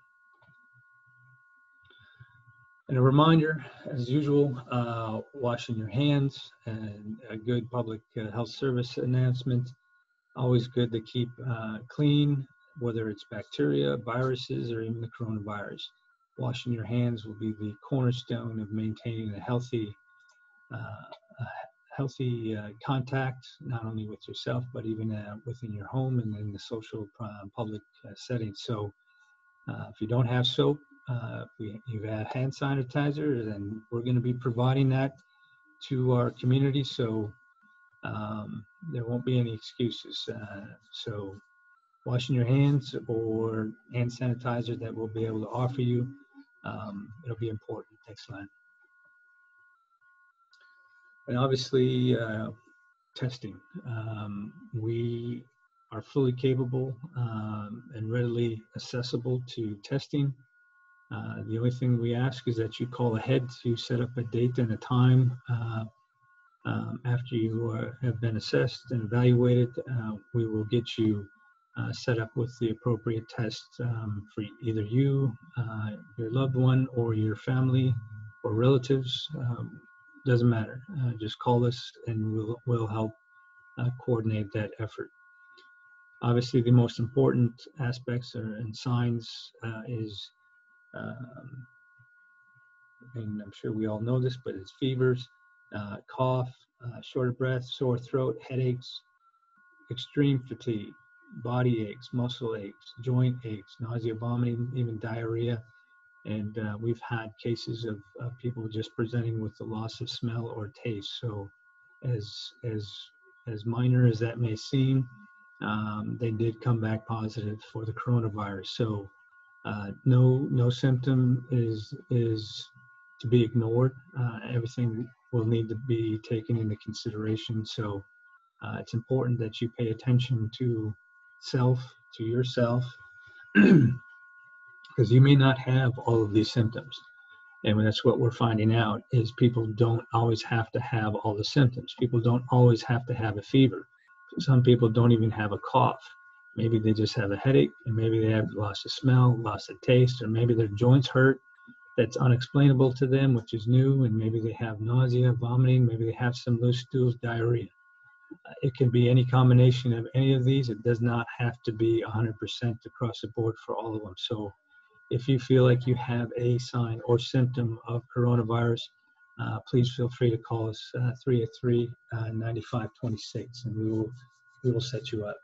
Speaker 2: And a reminder, as usual, uh, washing your hands and a good public uh, health service announcement. Always good to keep uh, clean, whether it's bacteria, viruses, or even the coronavirus. Washing your hands will be the cornerstone of maintaining a healthy, uh, a healthy uh, contact, not only with yourself, but even uh, within your home and in the social public setting. So uh, if you don't have soap, uh, if you have hand sanitizer, then we're going to be providing that to our community. So um, there won't be any excuses. Uh, so washing your hands or hand sanitizer that we'll be able to offer you, um, it'll be important. Next slide. And obviously, uh, testing. Um, we are fully capable um, and readily accessible to testing. Uh, the only thing we ask is that you call ahead to set up a date and a time uh, um, after you are, have been assessed and evaluated. Uh, we will get you uh, set up with the appropriate test um, for either you, uh, your loved one, or your family or relatives. Um, doesn't matter. Uh, just call us and we'll, we'll help coordinate that effort. Obviously, the most important aspects are, and signs uh, is, um, and I'm sure we all know this, but it's fevers, uh, cough, uh, short of breath, sore throat, headaches, extreme fatigue, body aches, muscle aches, joint aches, nausea, vomiting, even diarrhea. And uh, we've had cases of, of people just presenting with the loss of smell or taste. So, as as as minor as that may seem, um, they did come back positive for the coronavirus. So uh, no no symptom is is to be ignored. Uh, everything will need to be taken into consideration. So Uh, it's important that you pay attention to self, to yourself, because you may not have all of these symptoms. And that's what we're finding out is people don't always have to have all the symptoms. People don't always have to have a fever. Some people don't even have a cough. Maybe they just have a headache, and maybe they have lost a smell, lost a taste, or maybe their joints hurt. That's unexplainable to them, which is new, and maybe they have nausea, vomiting, maybe they have some loose stools, diarrhea. Uh, it can be any combination of any of these. It does not have to be 100% across the board for all of them. So if you feel like you have a sign or symptom of coronavirus, please feel free to call us uh, 383 uh, 9526 and we will, we will set you up.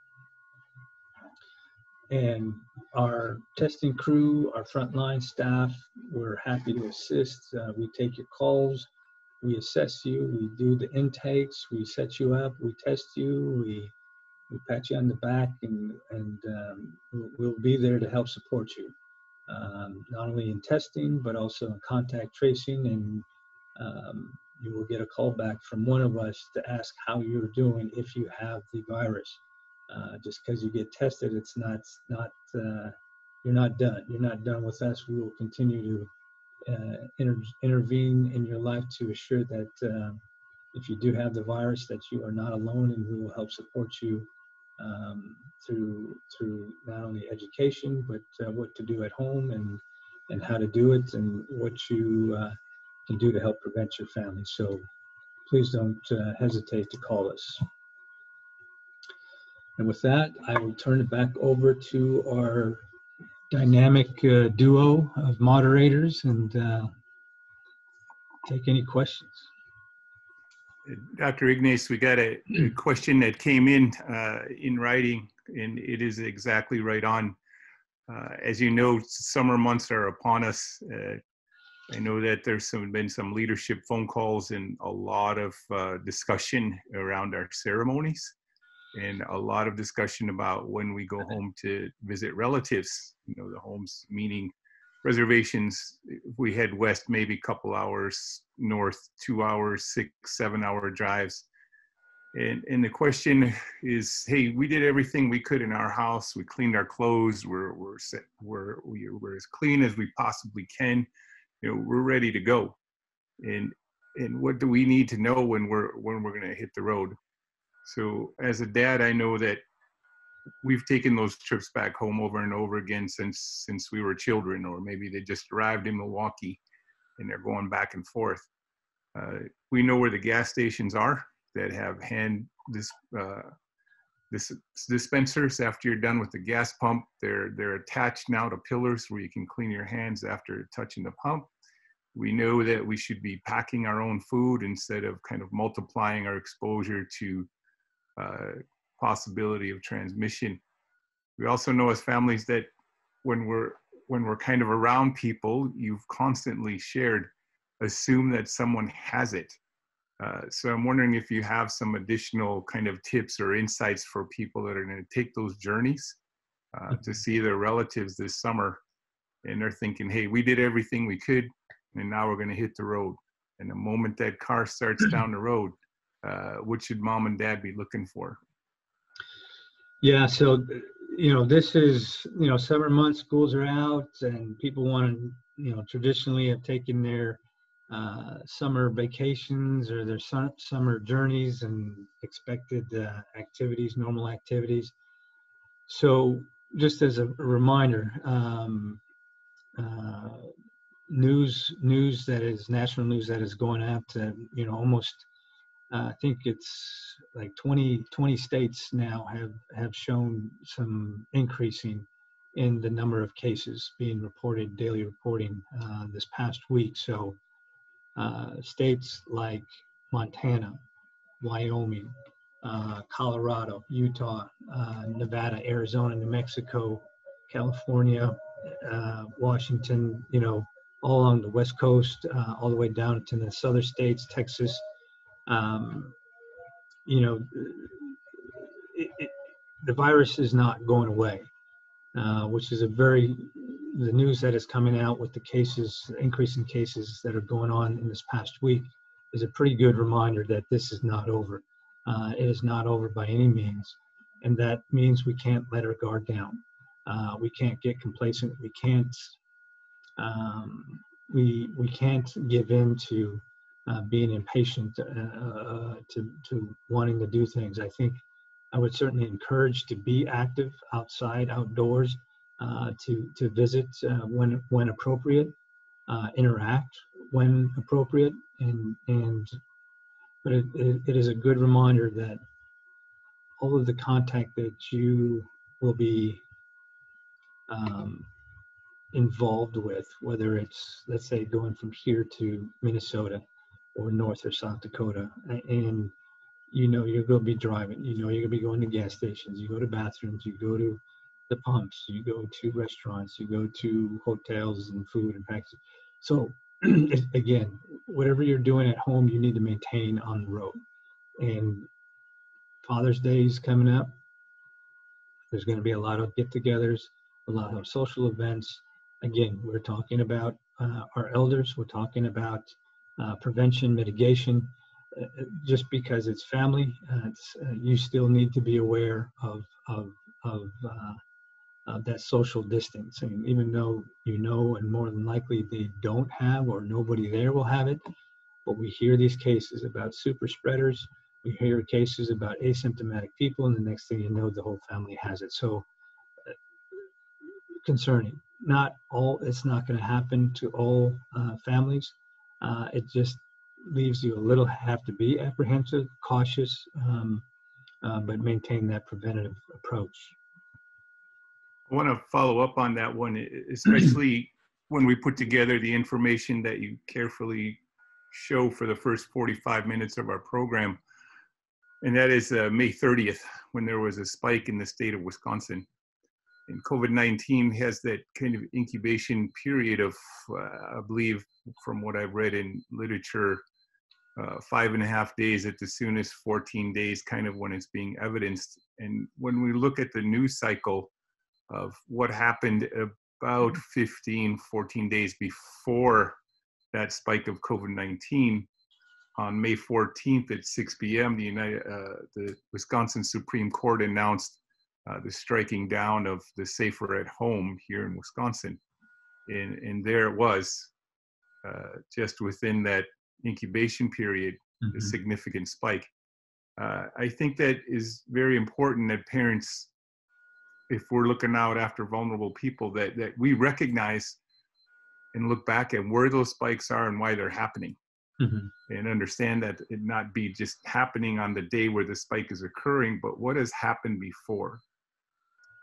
Speaker 2: And our testing crew, our frontline staff, we're happy to assist. Uh, we take your calls, we assess you, we do the intakes, we set you up, we test you, we, we pat you on the back, and, and um, we'll, we'll be there to help support you um, not only in testing, but also in contact tracing. And um, you will get a call back from one of us to ask how you're doing if you have the virus. Uh, just because you get tested, it's not, not uh, you're not done. You're not done with us. We will continue to uh, inter intervene in your life to assure that uh, if you do have the virus, that you are not alone and we will help support you um, through through not only education but uh, what to do at home and and how to do it and what you uh, can do to help prevent your family. So please don't uh, hesitate to call us. And with that, I will turn it back over to our dynamic uh, duo of moderators and uh, take any questions.
Speaker 1: Dr. Ignace, we got a, a question that came in uh, in writing, and it is exactly right on. Uh, as you know, summer months are upon us. I know that there's some, been some leadership phone calls and a lot of uh, discussion around our ceremonies, and a lot of discussion about when we go home to visit relatives. You know, the homes meaning reservations, if we head west, maybe a couple hours north, two hours, six, seven hour drives. And, and the question is, hey, we did everything we could in our house. We cleaned our clothes. We're, we're, set, we're, we're as clean as we possibly can. You know, we're ready to go. And, and what do we need to know when we're, when we're going to hit the road? So as a dad, I know that we've taken those trips back home over and over again since since we were children, or maybe they just arrived in Milwaukee and they're going back and forth. Uh, we know where the gas stations are that have hand this uh, this dispensers after you're done with the gas pump. They're they're attached now to pillars where you can clean your hands after touching the pump. We know that we should be packing our own food instead of kind of multiplying our exposure to uh, possibility of transmission. We also know as families that when we're when we're kind of around people, you've constantly shared, assume that someone has it. Uh, so I'm wondering if you have some additional kind of tips or insights for people that are going to take those journeys uh, to mm-hmm. see their relatives this summer, and they're thinking, "Hey, we did everything we could, and now we're going to hit the road." And the moment that car starts down the road, uh, what should mom and dad be looking for?
Speaker 2: Yeah, so you know, this is you know, summer months, schools are out, and people want to you know traditionally have taken their uh, summer vacations or their su- summer journeys and expected uh, activities, normal activities. So, just as a reminder, um, uh, news news that is national news that is going out to you know almost uh, I think it's like 20, 20 states now have, have shown some increasing in the number of cases being reported, daily reporting uh, this past week. So uh, states like Montana, Wyoming, uh, Colorado, Utah, uh, Nevada, Arizona, New Mexico, California, uh, Washington, you know, all along the West Coast, all the way down to the southern states, Texas, um, you know, it, it, the virus is not going away, uh, which is a very, the news that is coming out with the cases, increasing cases that are going on in this past week is a pretty good reminder that this is not over. Uh, it is not over by any means. And that means we can't let our guard down. Uh, we can't get complacent. We can't um, we we can't give in to uh, being impatient uh, to to wanting to do things. I think I would certainly encourage to be active outside, outdoors, uh, to to visit uh, when when appropriate, uh, interact when appropriate, and and but it, it, it is a good reminder that all of the contact that you will be um, involved with, whether it's, let's say, going from here to Minnesota or North or South Dakota, and you know you're going to be driving, you know you're going to be going to gas stations, you go to bathrooms, you go to the pumps, you go to restaurants, you go to hotels and food and packages. So again, whatever you're doing at home, you need to maintain on the road. And Father's Day is coming up. There's going to be a lot of get-togethers, a lot of social events. Again, we're talking about uh, our elders. We're talking about uh, prevention, mitigation. Uh, just because it's family, uh, it's, uh, you still need to be aware of of of, uh, of that social distance. Even though you know, and more than likely they don't have, or nobody there will have it, but we hear these cases about super spreaders we hear cases about asymptomatic people, and the next thing you know, the whole family has it. So concerning. Not all. It's not going to happen to all uh, families. Uh, it just leaves you a little have to be apprehensive, cautious, um, uh, but maintain that preventative approach.
Speaker 1: I want to follow up on that one, especially when we put together the information that you carefully show for the first 45 minutes of our program and that is uh, May 30th, when there was a spike in the state of Wisconsin. And COVID 19 has that kind of incubation period of, uh, I believe, from what I've read in literature, uh, five and a half days at the soonest, 14 days, kind of when it's being evidenced. And when we look at the news cycle of what happened about 15, 14 days before that spike of COVID 19, on May 14th at 6 p.m., the, United, uh, the Wisconsin Supreme Court announced uh, the striking down of the safer at home here in Wisconsin. And, and there it was, uh, just within that incubation period, mm-hmm. a significant spike. Uh, I think that is very important that parents, if we're looking out after vulnerable people, that, that we recognize and look back at where those spikes are and why they're happening mm-hmm. and understand that it not be just happening on the day where the spike is occurring, but what has happened before.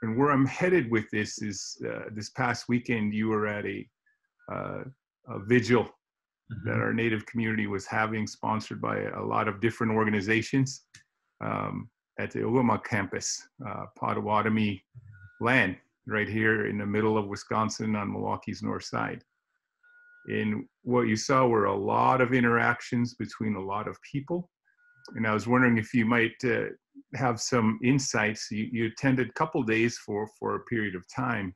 Speaker 1: And where I'm headed with this is uh, this past weekend, you were at a, uh, a vigil mm-hmm. that our Native community was having, sponsored by a lot of different organizations um, at the Ogama campus, uh, Potawatomi land, right here in the middle of Wisconsin on Milwaukee's north side. And what you saw were a lot of interactions between a lot of people. And I was wondering if you might uh, have some insights. You, you attended a couple days for, for a period of time.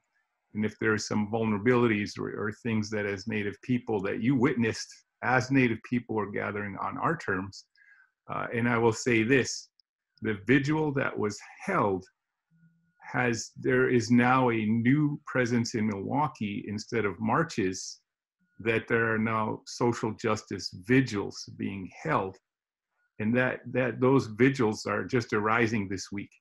Speaker 1: And if there are some vulnerabilities or, or things that as Native people that you witnessed as Native people are gathering on our terms. Uh, and I will say this, the vigil that was held has, there is now a new presence in Milwaukee instead of marches that there are now social justice vigils being held and that that those vigils are just arising this week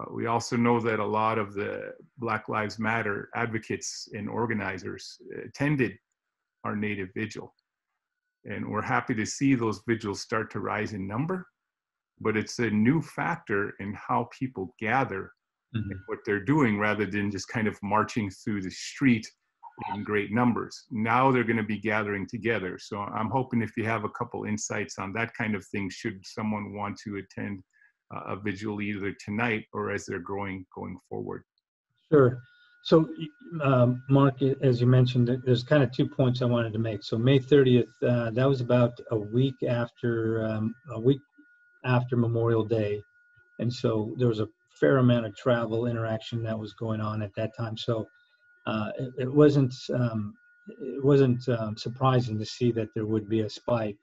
Speaker 1: uh, we also know that a lot of the black lives matter advocates and organizers attended our native vigil and we're happy to see those vigils start to rise in number but it's a new factor in how people gather mm-hmm. and what they're doing rather than just kind of marching through the street in great numbers. Now they're going to be gathering together. So I'm hoping if you have a couple insights on that kind of thing, should someone want to attend uh, a vigil either tonight or as they're growing going forward.
Speaker 2: Sure. So, um, Mark, as you mentioned, there's kind of two points I wanted to make. So May 30th, uh, that was about a week after um, a week after Memorial Day, and so there was a fair amount of travel interaction that was going on at that time. So uh, it, it, wasn't um, it wasn't um, surprising to see that there would be a spike.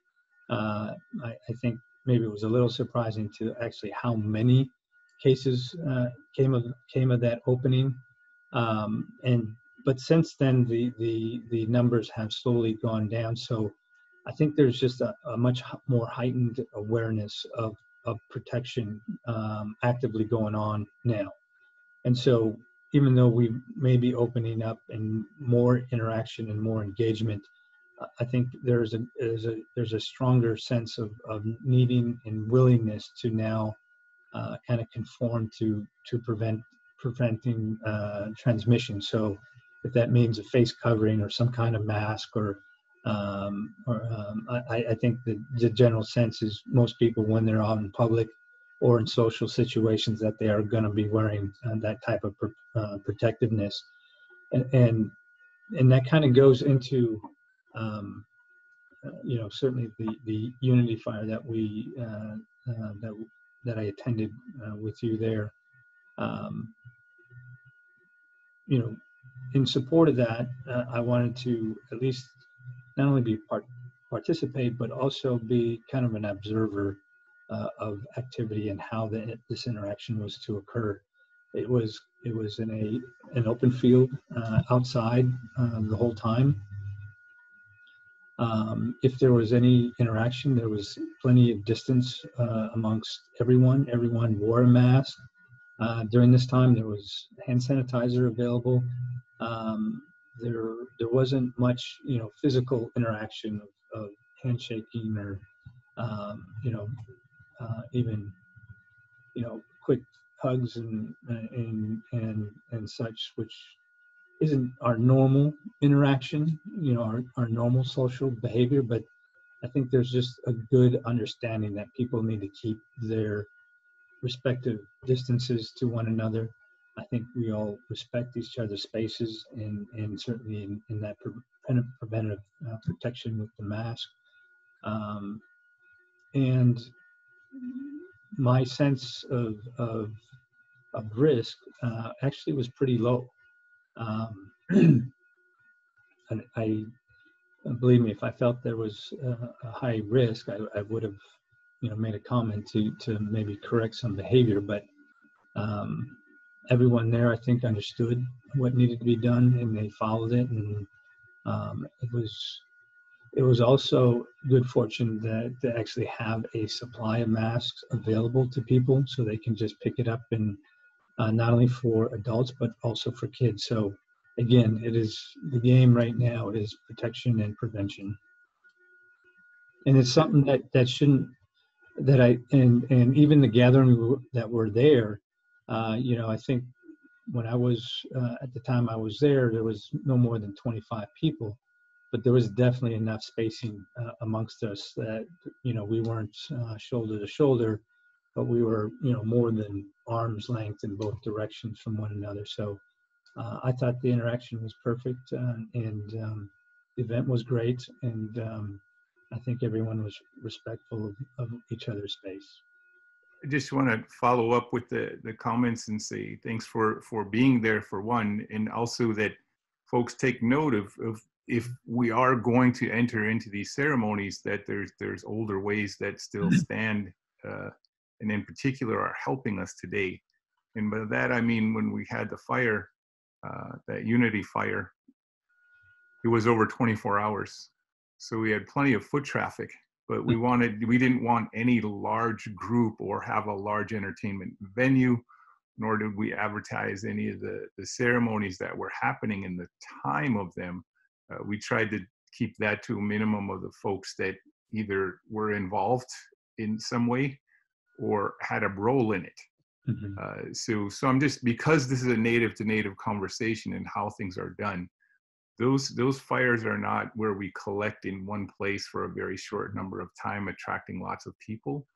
Speaker 2: Uh, I, I, think maybe it was a little surprising to actually how many cases uh, came of came of that opening. Um, and but since then, the the the numbers have slowly gone down. So I think there's just a, a much more heightened awareness of of protection um, actively going on now. And so even though we may be opening up and more interaction and more engagement, I think there's a there's a there's a stronger sense of, of needing and willingness to now uh, kind of conform to to prevent preventing uh, transmission. So if that means a face covering or some kind of mask or um, or um, I, I, think the, the general sense is most people when they're out in public or in social situations that they are going to be wearing uh, that type of uh, protectiveness. And, and and that kind of goes into um, uh, you know certainly the the unity fire that we uh, uh, that that I attended with you there. Um, you know in support of that I wanted to at least not only be part participate but also be kind of an observer uh, of activity and how the, this interaction was to occur. It was it was in a an open field uh, outside uh, the whole time. Um, if there was any interaction, there was plenty of distance uh, amongst everyone. Everyone wore a mask. Uh, during this time, there was hand sanitizer available. Um, there there wasn't much you know physical interaction of, of handshaking or um, you know uh, even you know quick hugs and and and and such which isn't our normal interaction you know our, our normal social behavior but i think there's just a good understanding that people need to keep their respective distances to one another I think we all respect each other's spaces and, and certainly in, in that pre- preventative uh, protection with the mask. Um, and my sense of, of, of risk uh, actually was pretty low. Um, and I, believe me, if I felt there was a, a high risk, I, I would have, you know, made a comment to, to maybe correct some behavior, but um, everyone there, I think, understood what needed to be done and they followed it. And um, it was it was also good fortune that to actually have a supply of masks available to people so they can just pick it up and uh, not only for adults but also for kids. So again, it is the game right now is protection and prevention, and it's something that that shouldn't that I and and even the gathering that were there uh, you know, I think when I was uh, at the time I was there, there was no more than 25 people, but there was definitely enough spacing uh, amongst us that you know we weren't uh, shoulder to shoulder, but we were you know more than arm's length in both directions from one another. So uh, I thought the interaction was perfect, uh, and um, the event was great, and um, I think everyone was respectful of, of each other's space.
Speaker 1: I just want to follow up with the, the comments and say thanks for, for being there for one, and also that folks take note of, of if we are going to enter into these ceremonies, that there's there's older ways that still mm-hmm. stand, uh, and in particular are helping us today. And by that I mean when we had the fire, uh, that unity fire, it was over 24 hours, so we had plenty of foot traffic but we wanted we didn't want any large group or have a large entertainment venue nor did we advertise any of the, the ceremonies that were happening in the time of them uh, we tried to keep that to a minimum of the folks that either were involved in some way or had a role in it. Mm-hmm. uh, so so i'm just because this is a native to native conversation and how things are done those those fires are not where we collect in one place for a very short number of time attracting lots of people.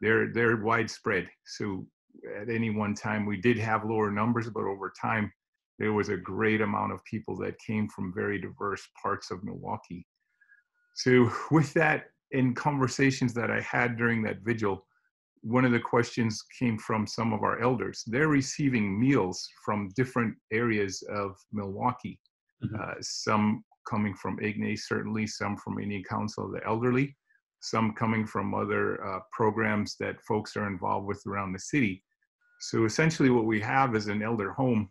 Speaker 1: They're they're widespread. So at any one time we did have lower numbers but over time there was a great amount of people that came from very diverse parts of milwaukee so with that in conversations that i had during that vigil one of the questions came from some of our elders they're receiving meals from different areas of milwaukee Mm-hmm. Uh, some coming from IGNE, certainly some from Indian Council of the Elderly. some coming from other uh, programs that folks are involved with around the city. So essentially, what we have is an elder home,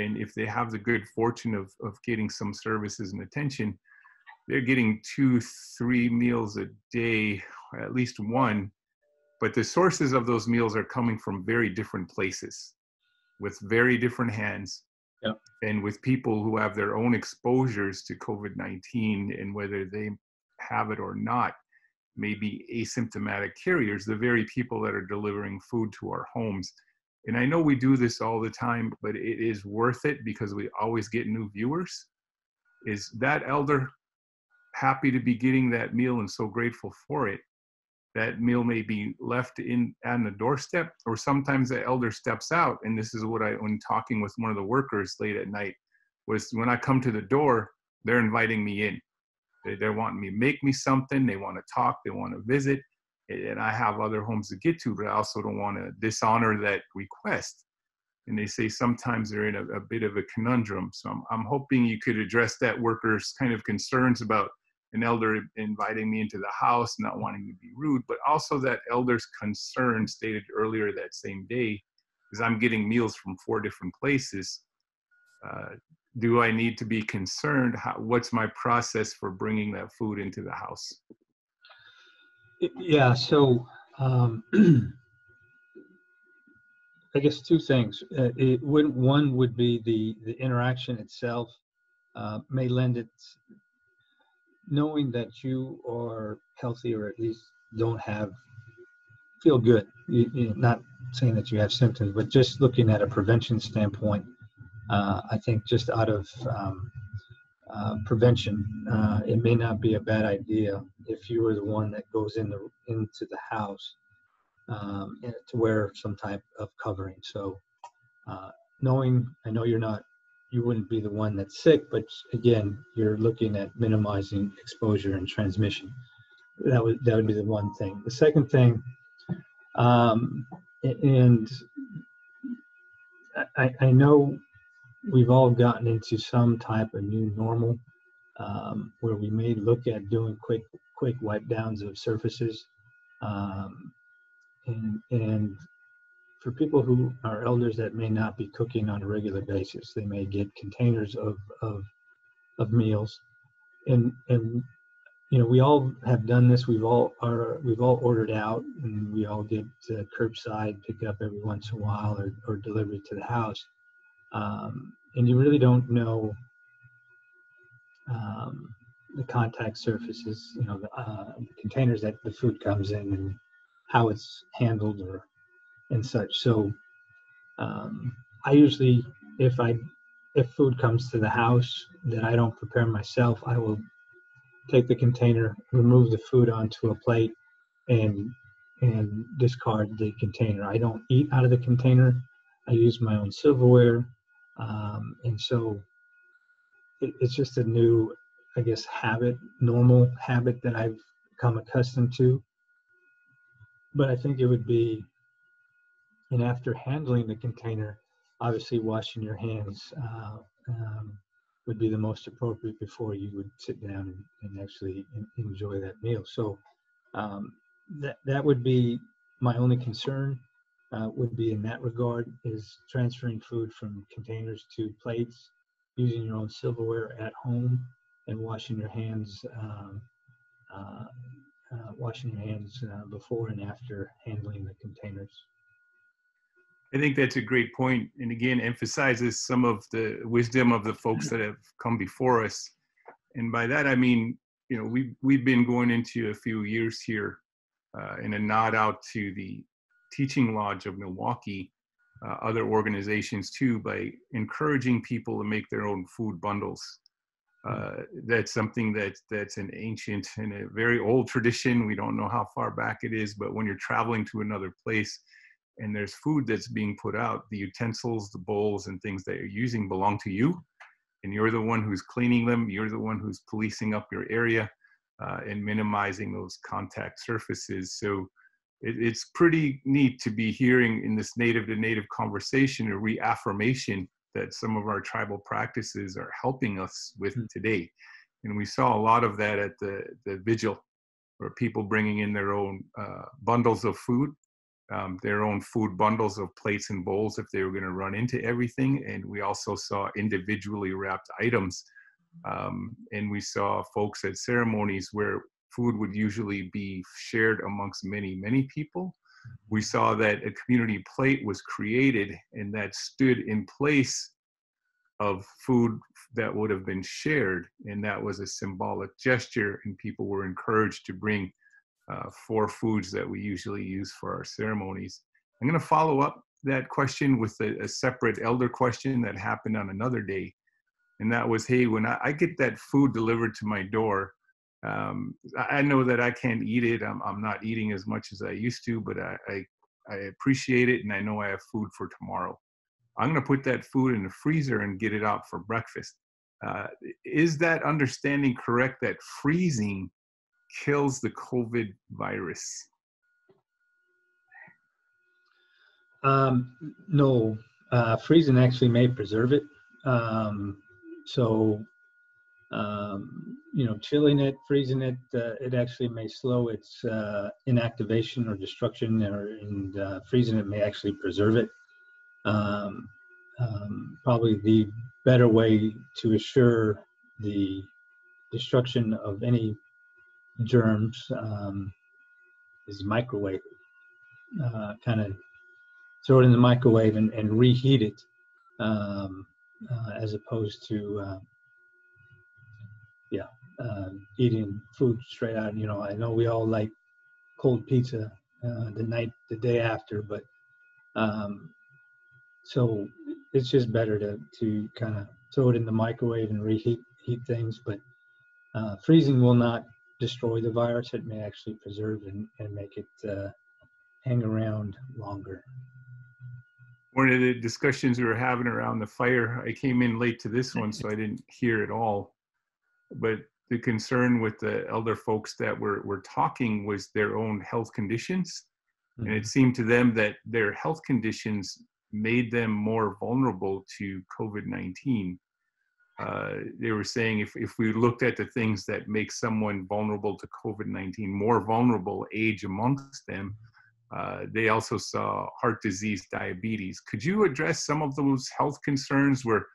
Speaker 1: and if they have the good fortune of, of getting some services and attention, they're getting two, three meals a day, at least one. But the sources of those meals are coming from very different places with very different hands
Speaker 2: Yep.
Speaker 1: and with people who have their own exposures to COVID 19 and whether they have it or not may be asymptomatic carriers, the very people that are delivering food to our homes. And I know we do this all the time, but it is worth it because we always get new viewers. Is that elder happy to be getting that meal and so grateful for it? That meal may be left in on the doorstep, or sometimes the elder steps out. And this is what I, when talking with one of the workers late at night, was when I come to the door, they're inviting me in. They, they're wanting me make me something. They want to talk. They want to visit. And I have other homes to get to, but I also don't want to dishonor that request. And they say sometimes they're in a, a bit of a conundrum. So I'm, I'm hoping you could address that worker's kind of concerns about an elder inviting me into the house, not wanting to be rude, but also that elder's concern stated earlier that same day is I'm getting meals from four different places. Uh, do I need to be concerned? How, what's my process for bringing that food into the house?
Speaker 2: Yeah, so um, I guess two things. Uh, it one would be the the interaction itself uh, may lend it knowing that you are healthy or at least don't have feel good. You, you, not saying that you have symptoms, but just looking at a prevention standpoint, uh, I think just out of um, uh, prevention, uh, it may not be a bad idea if you were the one that goes in the into the house um, to wear some type of covering. So, uh, knowing, I know you're not, you wouldn't be the one that's sick, but again, you're looking at minimizing exposure and transmission. That would that would be the one thing. The second thing, um, and I, I know we've all gotten into some type of new normal um, where we may look at doing quick quick wipe downs of surfaces um, and and for people who are elders that may not be cooking on a regular basis they may get containers of of, of meals. And and you know we all have done this. We've all are we've all ordered out and we all get curbside pick up every once in a while or, or delivery to the house um, and you really don't know um, the contact surfaces, you know, the, uh, the, containers that the food comes in and how it's handled or and such. So um, I usually, if I if food comes to the house that I don't prepare myself, I will take the container, remove the food onto a plate, and and discard the container. I don't eat out of the container. I use my own silverware. Um, and so it, it's just a new, I guess, habit, normal habit that I've come accustomed to. But I think it would be, and after handling the container, obviously washing your hands uh, um, would be the most appropriate before you would sit down and, and actually enjoy that meal. So um, that that would be my only concern uh, would be in that regard is transferring food from containers to plates, using your own silverware at home, and washing your hands, um, uh, uh, washing your hands uh, before and after handling the containers.
Speaker 1: I think that's a great point, and again emphasizes some of the wisdom of the folks that have come before us. And by that I mean, you know, we've we've been going into a few years here, uh, in a nod out to the Teaching Lodge of Milwaukee, uh, other organizations too, by encouraging people to make their own food bundles. Uh, that's something that that's an ancient and a very old tradition. We don't know how far back it is, but when you're traveling to another place and there's food that's being put out, the utensils, the bowls, and things that you're using belong to you, and you're the one who's cleaning them. You're the one who's policing up your area uh, and minimizing those contact surfaces. So it, it's pretty neat to be hearing in this native to native conversation a reaffirmation that some of our tribal practices are helping us with mm-hmm. today. And we saw a lot of that at the, the vigil where people bringing in their own uh, bundles of food, um, their own food bundles of plates and bowls if they were going to run into everything. And we also saw individually wrapped items. Um, and we saw folks at ceremonies where food would usually be shared amongst many, many people. We saw that a community plate was created and that stood in place of food that would have been shared. And that was a symbolic gesture, and people were encouraged to bring uh, four foods that we usually use for our ceremonies. I'm going to follow up that question with a, a, separate elder question that happened on another day. And that was, hey, when I, I get that food delivered to my door, um, I know that I can't eat it. I'm, I'm not eating as much as I used to, but I, I, I appreciate it and I know I have food for tomorrow. I'm going to put that food in the freezer and get it out for breakfast. Uh, is that understanding correct that freezing kills the COVID virus?
Speaker 2: Um, no, uh, freezing actually may preserve it. Um, so, um, you know, chilling it, freezing it, uh, it actually may slow its uh, inactivation or destruction, or and uh, freezing it may actually preserve it. Um, um, probably the better way to assure the destruction of any germs um, is microwave. Uh, kind of throw it in the microwave and, and reheat it um, uh, as opposed to, uh, yeah, um, eating food straight out. You know, I know we all like cold pizza uh, the night, the day after, but um, so it's just better to, to kind of throw it in the microwave and reheat heat things. But uh, freezing will not destroy the virus, it may actually preserve and, and make it uh, hang around longer.
Speaker 1: One of the discussions we were having around the fire, I came in late to this one, so I didn't hear it all. But the concern with the elder folks that were, were talking was their own health conditions. Mm-hmm. And it mm-hmm. seemed to them that their health conditions made them more vulnerable to COVID 19 uh, they were saying if, if we looked at the things that make someone vulnerable to COVID 19, more vulnerable, age amongst them, uh, they also saw heart disease, diabetes. Could you address some of those health concerns where,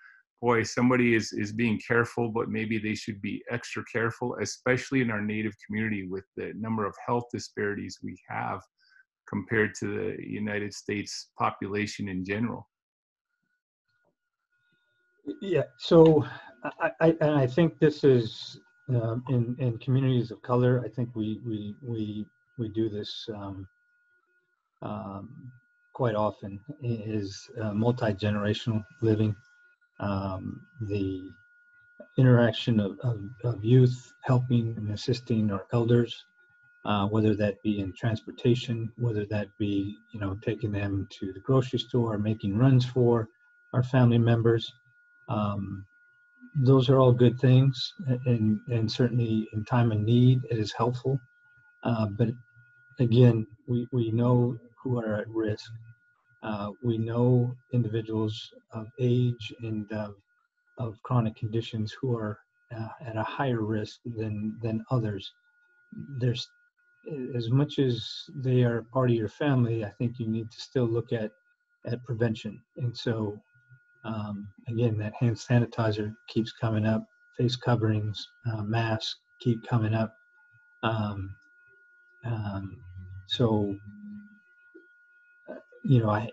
Speaker 1: boy, somebody is, is being careful, but maybe they should be extra careful, especially in our Native community with the number of health disparities we have compared to the United States population in general?
Speaker 2: Yeah, so I, I, and I think this is um, in in communities of color. I think we we we we do this um, um, quite often. Is uh, multi generational living, um, the interaction of, of, of, youth helping and assisting our elders, uh, whether that be in transportation, whether that be you know taking them to the grocery store, making runs for our family members. Um, those are all good things, and and certainly in time of need, it is helpful. Uh, but again, we we know who are at risk. Uh, we know individuals of age and uh, of chronic conditions who are uh, at a higher risk than than others. There's as much as they are part of your family, I think you need to still look at at prevention. And so um, again, that hand sanitizer keeps coming up, face coverings, uh, masks keep coming up. Um, um, so, you know, I,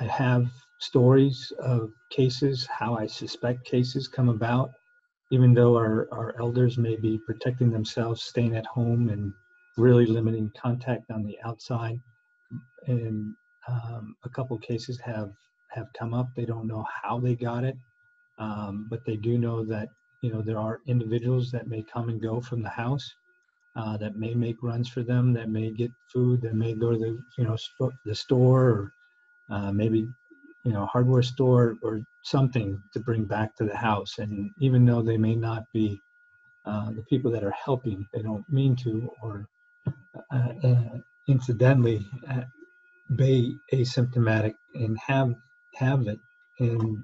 Speaker 2: I have stories of cases, how I suspect cases come about, even though our, our elders may be protecting themselves, staying at home, and really limiting contact on the outside. And um, a couple cases have have come up. They don't know how they got it, um, but they do know that you know there are individuals that may come and go from the house, uh, that may make runs for them, that may get food, that may go to the you know the store or uh, maybe you know hardware store or something to bring back to the house. And even though they may not be uh, the people that are helping, they don't mean to or uh, uh, incidentally be asymptomatic and have have it and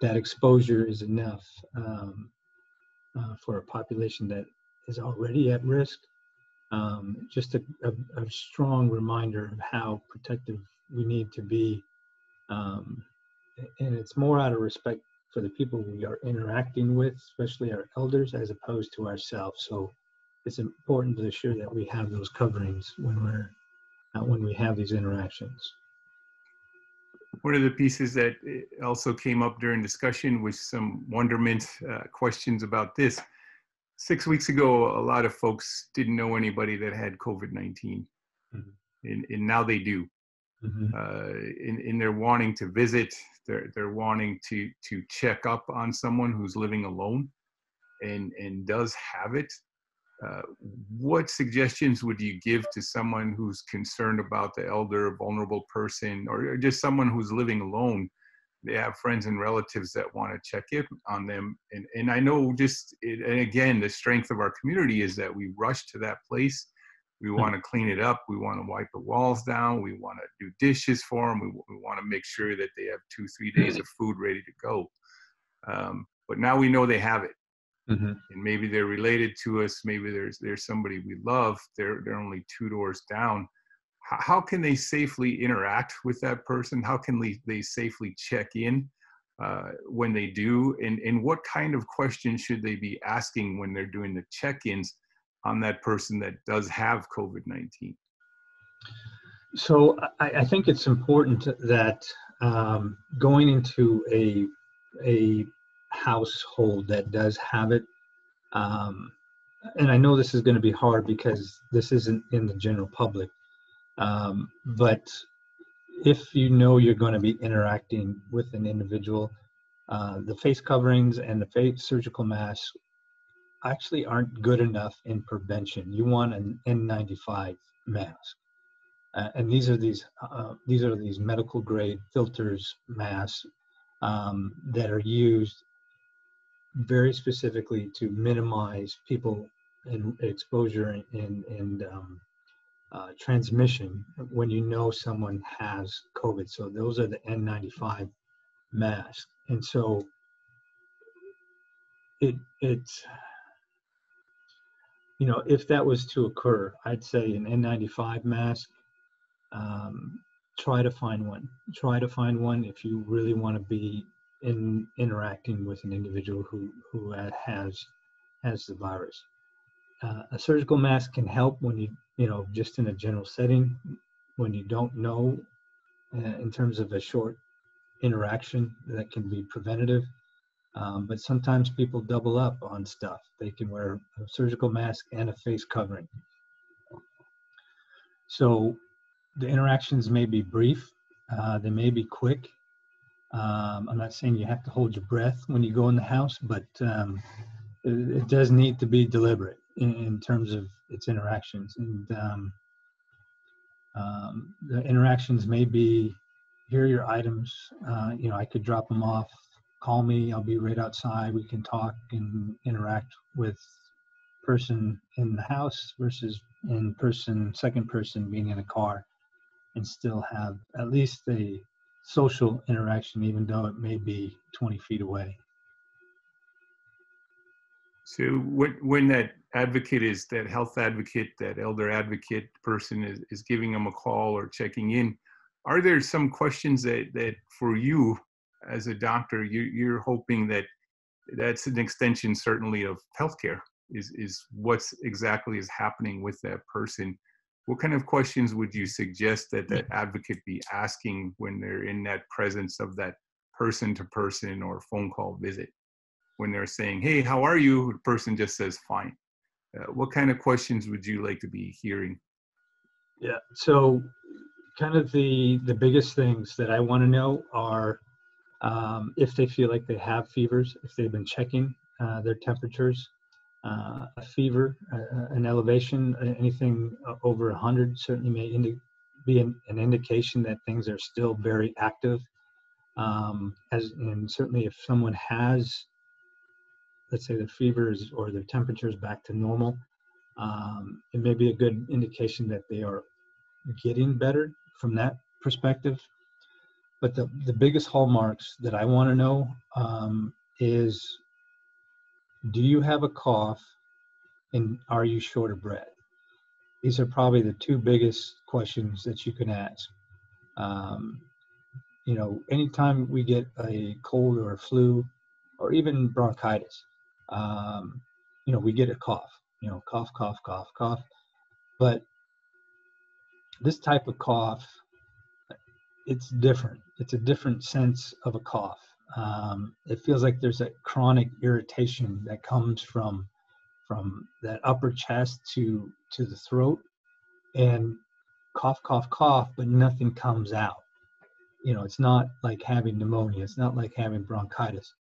Speaker 2: that exposure is enough um, for a population that is already at risk um, just a, a, a, strong reminder of how protective we need to be. Um, and it's more out of respect for the people we are interacting with, especially our elders, as opposed to ourselves. So it's important to ensure that we have those coverings when we're uh, when we have these interactions.
Speaker 1: One of the pieces that uh, also came up during discussion was some wonderment uh, questions about this. Six weeks ago, a lot of folks didn't know anybody that had COVID 19, mm-hmm. and, and, now they do. Mm-hmm. Uh, in, in their wanting to visit, they're, they're wanting to, to check up on someone who's living alone and, and does have it. Uh, what suggestions would you give to someone who's concerned about the elder, vulnerable person, or just someone who's living alone? They have friends and relatives that want to check in on them. And, and I know just, it, and again, the strength of our community is that we rush to that place. We hmm. want to clean it up. We want to wipe the walls down. We want to do dishes for them. We, we want to make sure that they have two, three days of food ready to go. Um, but now we know they have it mm-hmm. and maybe they're related to us maybe there's there's somebody we love they're they're only two doors down how, can they safely interact with that person how can they, they safely check in uh, when they do and, and what kind of questions should they be asking when they're doing the check-ins on that person that does have covid-19
Speaker 2: so I, I think it's important that um, going into a a household that does have it. Um, and I know this is going to be hard because this isn't in the general public. Um, but if you know you're going to be interacting with an individual, uh, the face coverings and the face surgical masks actually aren't good enough in prevention. You want an N95 mask. Uh, and these are these uh, these are these medical grade filters masks um, that are used very specifically to minimize people and exposure and, and um, uh, transmission when you know someone has COVID. So those are the N95 masks. And so it it's you know if that was to occur, I'd say an N95 mask. Um, try to find one. Try to find one if you really want to be in interacting with an individual who who has has the virus. Uh, a surgical mask can help when you you know just in a general setting when you don't know uh, in terms of a short interaction that can be preventative. Um, but sometimes people double up on stuff. They can wear a surgical mask and a face covering. So the interactions may be brief, uh, they may be quick, um, I'm not saying you have to hold your breath when you go in the house, but um, it, it, does need to be deliberate in, in terms of its interactions. And um, um the interactions may be here are your items. Uh, you know, I could drop them off. Call me. I'll be right outside. We can talk and interact with person in the house versus in person, second person being in a car, and still have at least a social interaction, even though it may be 20 feet away.
Speaker 1: So when, when that advocate is that health advocate, that elder advocate person is, is giving them a call or checking in, are there some questions that, that for you as a doctor, you, you're hoping that that's an extension certainly of healthcare is, is what's exactly is happening with that person? What kind of questions would you suggest that that mm. advocate be asking when they're in that presence of that person to person or phone call visit? When they're saying hey how are you? The person just says fine uh, what kind of questions would you like to be hearing
Speaker 2: yeah so kind of the the biggest things that i want to know are um, if they feel like they have fevers if they've been checking uh, their temperatures uh, a fever, uh, an elevation, anything over 100 certainly may indi- be an, an, indication that things are still very active. Um, as and certainly if someone has, let's say their fevers or their temperatures back to normal, um, it may be a good indication that they are getting better from that perspective. But the, the biggest hallmarks that I want to know um, is do you have a cough and are you short of breath? these are probably the two biggest questions that you can ask. Um, you know, anytime we get a cold or a flu, or even bronchitis, um, you know, we get a cough. You know, cough, cough, cough, cough. But this type of cough, it's different. It's a different sense of a cough. Um, it feels like there's a chronic irritation that comes from from that upper chest to to the throat and cough cough cough but nothing comes out you know it's not like having pneumonia it's not like having bronchitis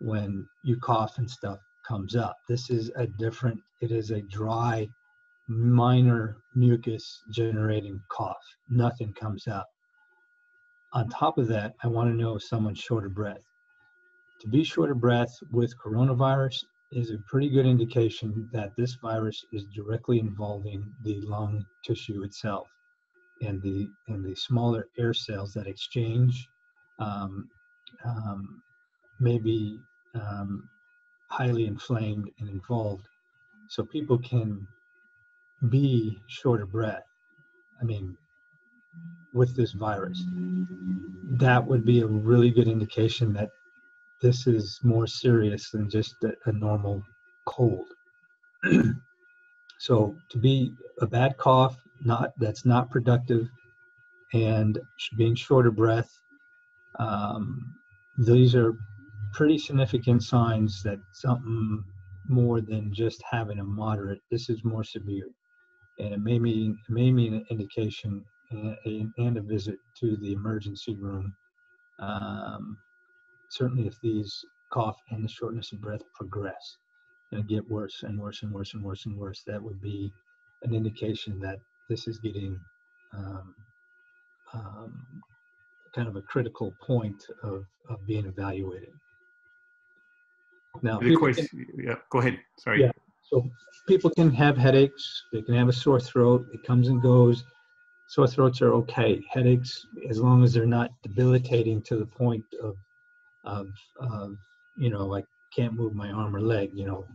Speaker 2: when you cough and stuff comes up. This is a different it is a dry minor mucus generating cough. Nothing comes out on top of that i want to know if someone's short of breath. To be short of breath with coronavirus is a pretty good indication that this virus is directly involving the lung tissue itself and the and the smaller air cells that exchange um, um, may be um, highly inflamed and involved. So people can be short of breath. I mean, with this virus, that would be a really good indication that this is more serious than just a, a normal cold. so to be a bad cough, not that's not productive, and being short of breath, um, these are pretty significant signs that something more than just having a moderate. This is more severe, and it may mean it may mean an indication and, and a visit to the emergency room um, certainly if these cough and the shortness of breath progress and get worse and worse and worse and worse and worse, that would be an indication that this is getting um, um, kind of a critical point of, of being evaluated.
Speaker 1: Now, question, can, yeah, go ahead. Sorry.
Speaker 2: Yeah, so people can have headaches. They can have a sore throat. It comes and goes. Sore throats are okay. Headaches, as long as they're not debilitating to the point of of, of you know, I can't move my arm or leg, you know,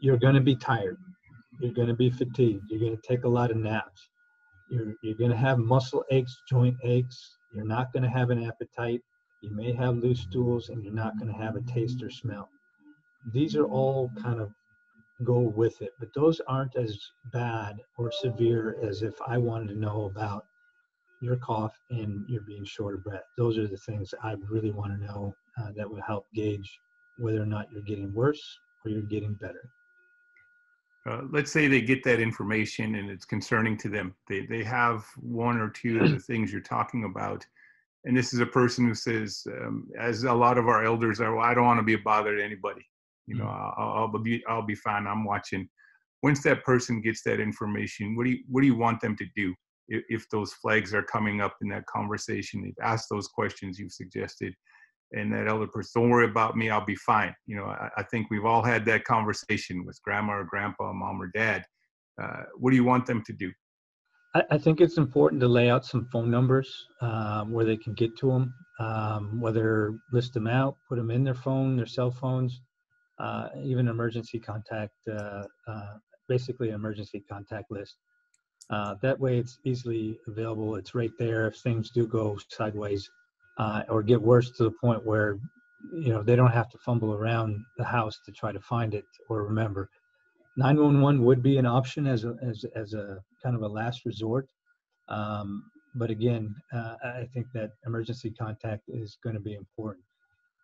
Speaker 2: you're going to be tired. You're going to be fatigued. You're going to take a lot of naps. You're, you're going to have muscle aches, joint aches. You're not going to have an appetite. You may have loose stools and you're not going to have a taste or smell. These are all kind of go with it, but those aren't as bad or severe as if I wanted to know about your cough and you're being short of breath. Those are the things I really want to know uh, that will help gauge whether or not you're getting worse or you're getting better.
Speaker 1: Uh, let's say they get that information and it's concerning to them. They, they have one or two of the things you're talking about. And this is a person who says, um, as a lot of our elders are, well, I don't want to be a bother to anybody. You know, mm. I'll, I'll, be, I'll be fine. I'm watching. Once that person gets that information, what do you, what do you want them to do? if, if those flags are coming up in that conversation. They've asked those questions you've suggested, and that elder person, don't worry about me, I'll be fine. You know, I, I think we've all had that conversation with grandma or grandpa, mom or dad. Uh, what do you want them to do?
Speaker 2: I, I think it's important to lay out some phone numbers um, where they can get to them, um, whether list them out, put them in their phone, their cell phones, uh, even emergency contact, uh, uh basically an emergency contact list. Uh, that way it's easily available. It's right there if things do go sideways uh, or get worse to the point where, you know, they don't have to fumble around the house to try to find it or remember. 911 would be an option as a, as, as a kind of a last resort. Um, but again, uh, I think that emergency contact is going to be important.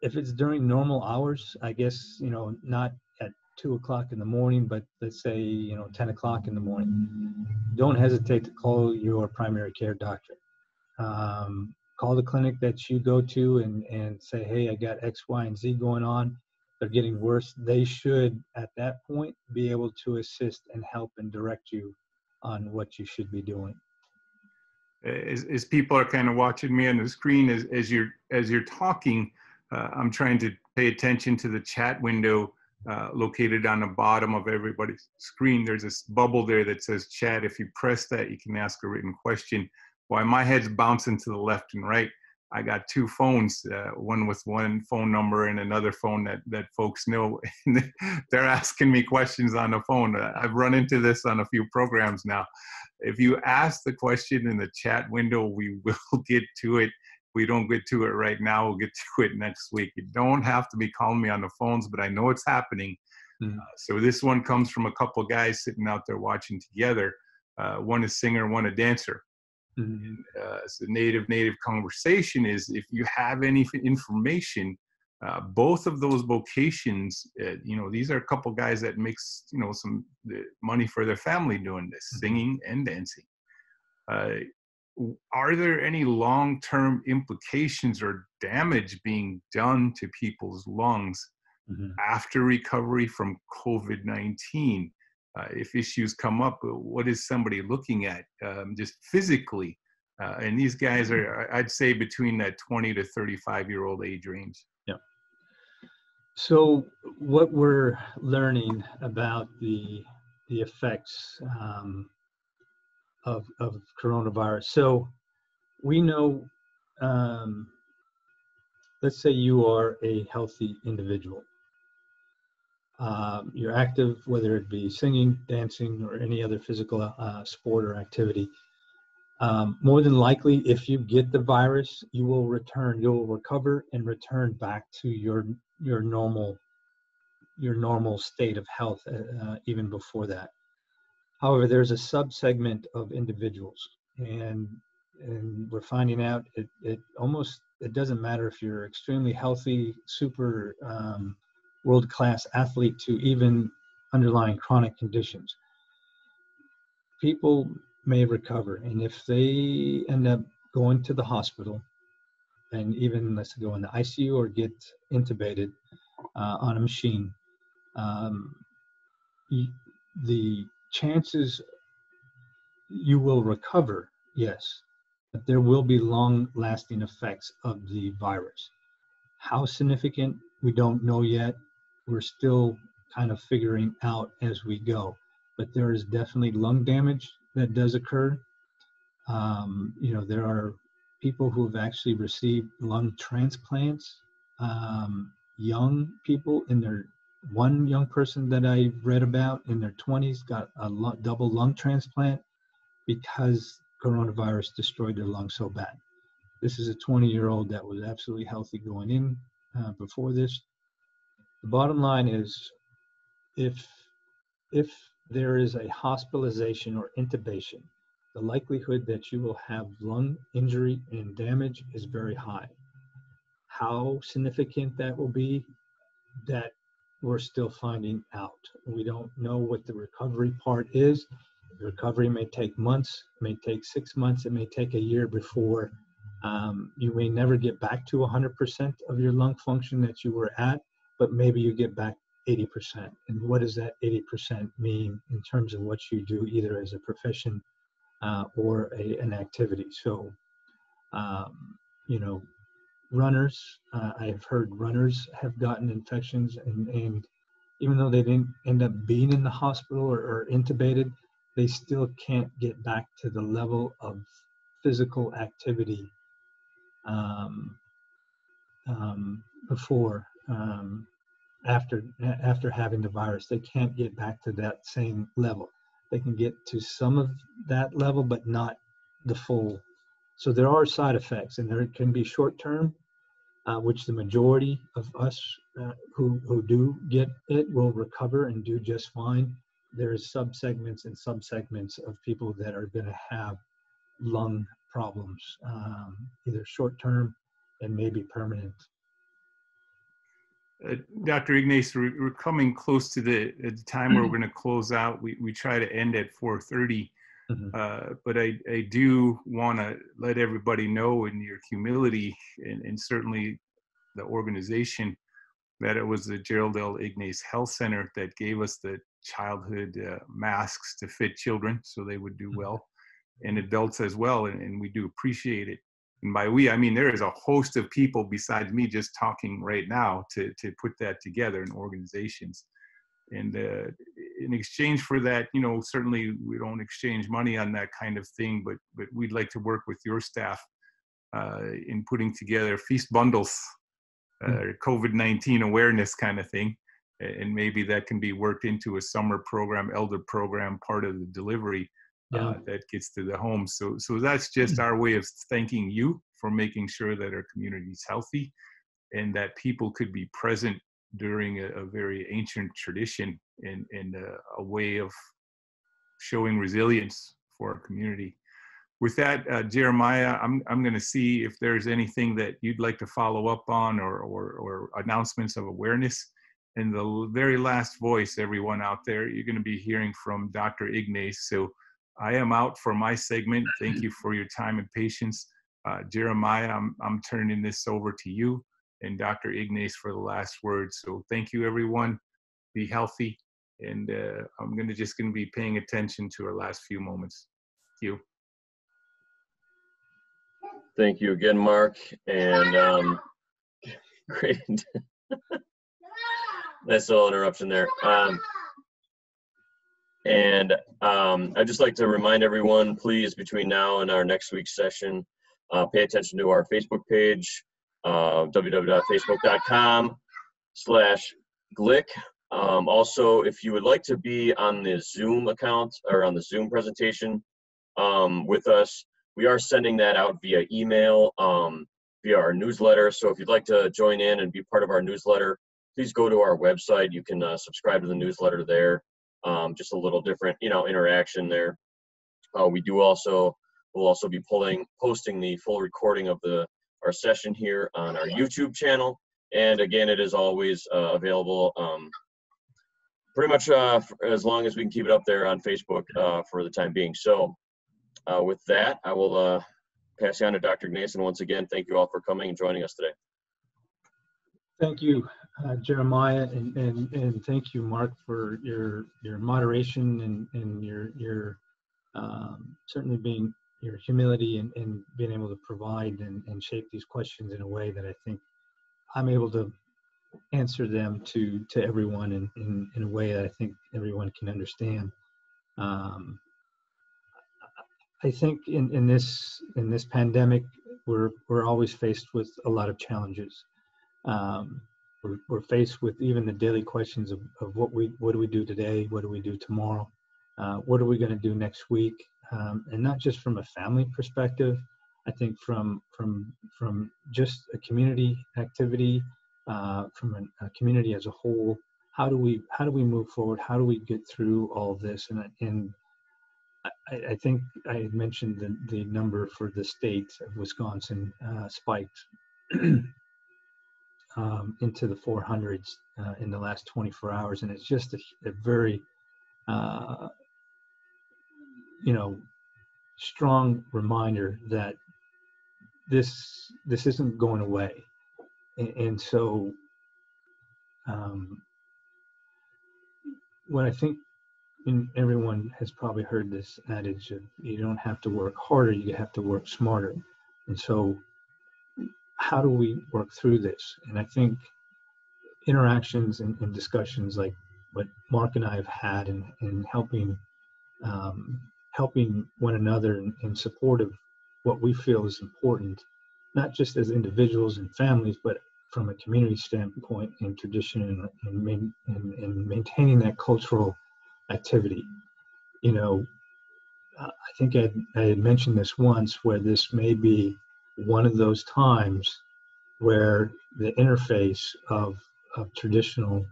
Speaker 2: If it's during normal hours, I guess, you know, not at two o'clock in the morning, but let's say, you know, 10 o'clock in the morning, don't hesitate to call your primary care doctor. Um, call the clinic that you go to and, and say, hey, I got X, Y, and Z going on. They're getting worse. They should, at that point, be able to assist and help and direct you on what you should be doing.
Speaker 1: As, as people are kind of watching me on the screen, as, as you're as you're talking, uh, I'm trying to pay attention to the chat window uh, located on the bottom of everybody's screen. There's this bubble there that says chat. If you press that, you can ask a written question. Why my head's bouncing to the left and right, I got two phones, uh, one with one phone number and another phone that, that folks know. They're asking me questions on the phone. I've run into this on a few programs now. If you ask the question in the chat window, we will get to it. we don't get to it right now, we'll get to it next week. You don't have to be calling me on the phones, but I know it's happening. Mm-hmm. Uh, so this one comes from a couple guys sitting out there watching together. Uh, one is singer, one a dancer Mm-hmm. Uh, so native native conversation is if you have any information, uh, both of those vocations, uh, you know, these are a couple guys that makes you know some money for their family doing this, mm-hmm. singing and dancing. Uh, are there any long-term implications or damage being done to people's lungs mm-hmm. after recovery from COVID-19? Uh, if issues come up, uh, what is somebody looking at um, just physically? Uh, and these guys mm-hmm. are, I'd say, between that 20 to 35 year old age range.
Speaker 2: Yeah. So, what we're learning about the the effects um, of of coronavirus. So, we know. Um, let's say you are a healthy individual um, you're active, whether it be singing, dancing, or any other physical uh, sport or activity, um, more than likely, if you get the virus, you will return, you'll recover and return back to your your normal your normal state of health, uh, uh even before that. However, there's a subsegment of individuals, and and we're finding out it, it almost it doesn't matter if you're extremely healthy, super um, world class athlete to even underlying chronic conditions. People may recover, and if they end up going to the hospital and even let's go in the ICU or get intubated uh, on a machine, um, the chances you will recover, yes, but there will be long lasting effects of the virus. How significant, we don't know yet we're still kind of figuring out as we go. But there is definitely lung damage that does occur. Um, you know, there are people who have actually received lung transplants, um, young people in their one young person that I read about in their 20s got a double lung transplant because coronavirus destroyed their lungs so bad. This is a 20 year old that was absolutely healthy going in uh, before this, the bottom line is if if there is a hospitalization or intubation, the likelihood that you will have lung injury and damage is very high. How significant that will be, that we're still finding out. We don't know what the recovery part is. The recovery may take months, may take six months, it may take a year before um, you may never get back to 100% of your lung function that you were at but maybe you get back 80%. And what does that 80% mean in terms of what you do, either as a profession uh, or a, an activity? So, um, you know, runners, uh, I've heard runners have gotten infections, and, and even though they didn't end up being in the hospital or, or intubated, they still can't get back to the level of physical activity um, um, before um, after after having the virus. They can't get back to that same level. They can get to some of that level, but not the full. So there are side effects, and there can be short term, uh, which the majority of us uh, who who do get it will recover and do just fine. There's subsegments and subsegments of people that are going to have lung problems, um, either short term and maybe permanent
Speaker 1: uh, Dr. Ignace, we're, we're, coming close to the, the time where we're going to close out. We, we try to end at 4.30, mm-hmm. uh, but I, I do want to let everybody know in your humility and, and, certainly the organization that it was the Gerald L. Ignace Health Center that gave us the childhood uh, masks to fit children so they would do mm-hmm. well and adults as well, and, and we do appreciate it and by we i mean there is a host of people besides me just talking right now to to put that together in organizations and uh, in exchange for that you know certainly we don't exchange money on that kind of thing but but we'd like to work with your staff uh, in putting together feast bundles, uh,
Speaker 2: Hmm.
Speaker 1: COVID 19 awareness kind of thing. And maybe that can be worked into a summer program, elder program, part of the delivery
Speaker 2: Yeah.
Speaker 1: uh, that gets to the home. So, so that's just our way of thanking you for making sure that our community is healthy and that people could be present during a, a very ancient tradition and, and a, a way of showing resilience for our community. With that, uh, Jeremiah, I'm, I'm going to see if there's anything that you'd like to follow up on or, or, or announcements of awareness. And the very last voice, everyone out there, you're going to be hearing from Dr. Ignace. So I am out for my segment. Thank you for your time and patience. Uh, Jeremiah, I'm, I'm turning this over to you and Dr. Ignace for the last word. So thank you, everyone. Be healthy. And uh, I'm going to just going to be paying attention to our last few moments. Thank you.
Speaker 3: Thank you again, Mark. And um, great. nice little interruption there. Um, and um, I'd just like to remind everyone, please, between now and our next week's session, uh, pay attention to our Facebook page, uh, www.facebook.com slash glick. Um, also, if you would like to be on the Zoom account or on the Zoom presentation um, with us, we are sending that out via email, um, via our newsletter. So if you'd like to join in and be part of our newsletter, please go to our website. You can uh, subscribe to the newsletter there. Um, just a little different, you know, interaction there. Uh, we do also, we'll also be pulling, posting the full recording of the our session here on our YouTube channel. And again, it is always uh, available um, pretty much uh, as long as we can keep it up there on Facebook uh, for the time being. So uh, with that, I will uh, pass you on to Dr. Ignace once again. Thank you all for coming and joining us today.
Speaker 2: Thank you, uh, Jeremiah, and, and, and thank you, Mark, for your, your moderation and, and your, your um, certainly being your humility and, and being able to provide and, and shape these questions in a way that I think I'm able to answer them to, to everyone in, in, in a way that I think everyone can understand. Um, I think in, in this in this pandemic, we're we're always faced with a lot of challenges. Um, we're, we're faced with even the daily questions of, of what we what do we do today, what do we do tomorrow, uh, what are we going to do next week, um, and not just from a family perspective. I think from from from just a community activity, uh, from an, a community as a whole. How do we how do we move forward? How do we get through all of this? And and I, I think I mentioned the, the number for the state of Wisconsin uh, spiked um, into the 400s uh, in the last 24 hours, and it's just a, a very, uh, you know, strong reminder that this this isn't going away, and, and so um, what I think and everyone has probably heard this adage of you don't have to work harder, you have to work smarter. And so, how do we work through this? And I think interactions and, and discussions like what Mark and I have had in, in helping um, helping one another in, in support of what we feel is important, not just as individuals and families, but from a community standpoint and tradition and, and, and, and maintaining that cultural activity. You know, uh, I think I'd, I had mentioned this once where this may be one of those times where the interface of, of traditional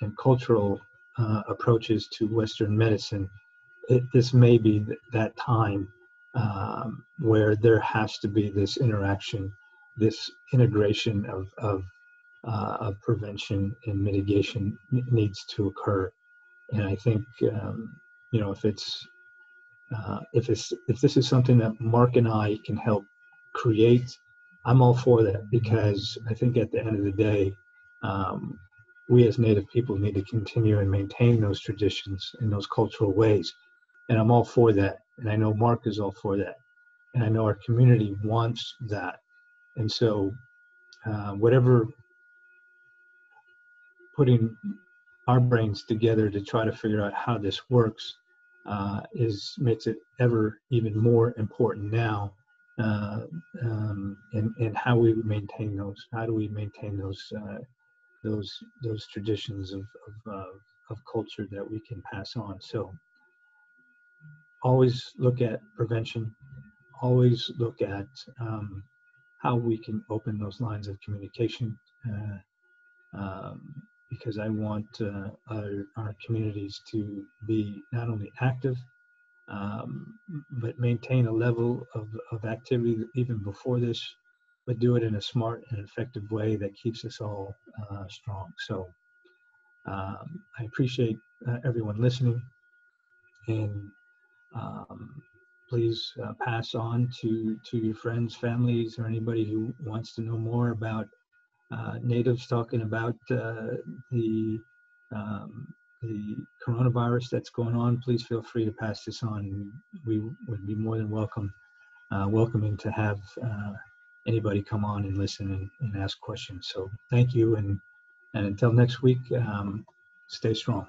Speaker 2: and cultural uh, approaches to Western medicine, it, this may be th- that time um, where there has to be this interaction, this integration of, of, uh, of prevention and mitigation n- needs to occur. And I think um, you know if it's uh, if it's if this is something that Mark and I can help create, I'm all for that because I think at the end of the day, um, we as Native people need to continue and maintain those traditions and those cultural ways, and I'm all for that, and I know Mark is all for that, and I know our community wants that, and so uh, whatever putting our brains together to try to figure out how this works uh, is makes it ever even more important now uh, um, and, and how we maintain those. How do we maintain those uh, those those traditions of of, uh, of culture that we can pass on? So always look at prevention. Always look at um, how we can open those lines of communication. Uh, um, because I want uh, our, our communities to be not only active, um, but maintain a level of, of activity even before this, but do it in a smart and effective way that keeps us all uh, strong. So um, I appreciate uh, everyone listening and um, please uh, pass on to, to your friends, families, or anybody who wants to know more about uh, natives talking about uh, the um, the coronavirus that's going on, please feel free to pass this on. We would be more than welcome, uh, welcoming to have uh, anybody come on and listen and, and, ask questions. So thank you, and and until next week, um, stay strong.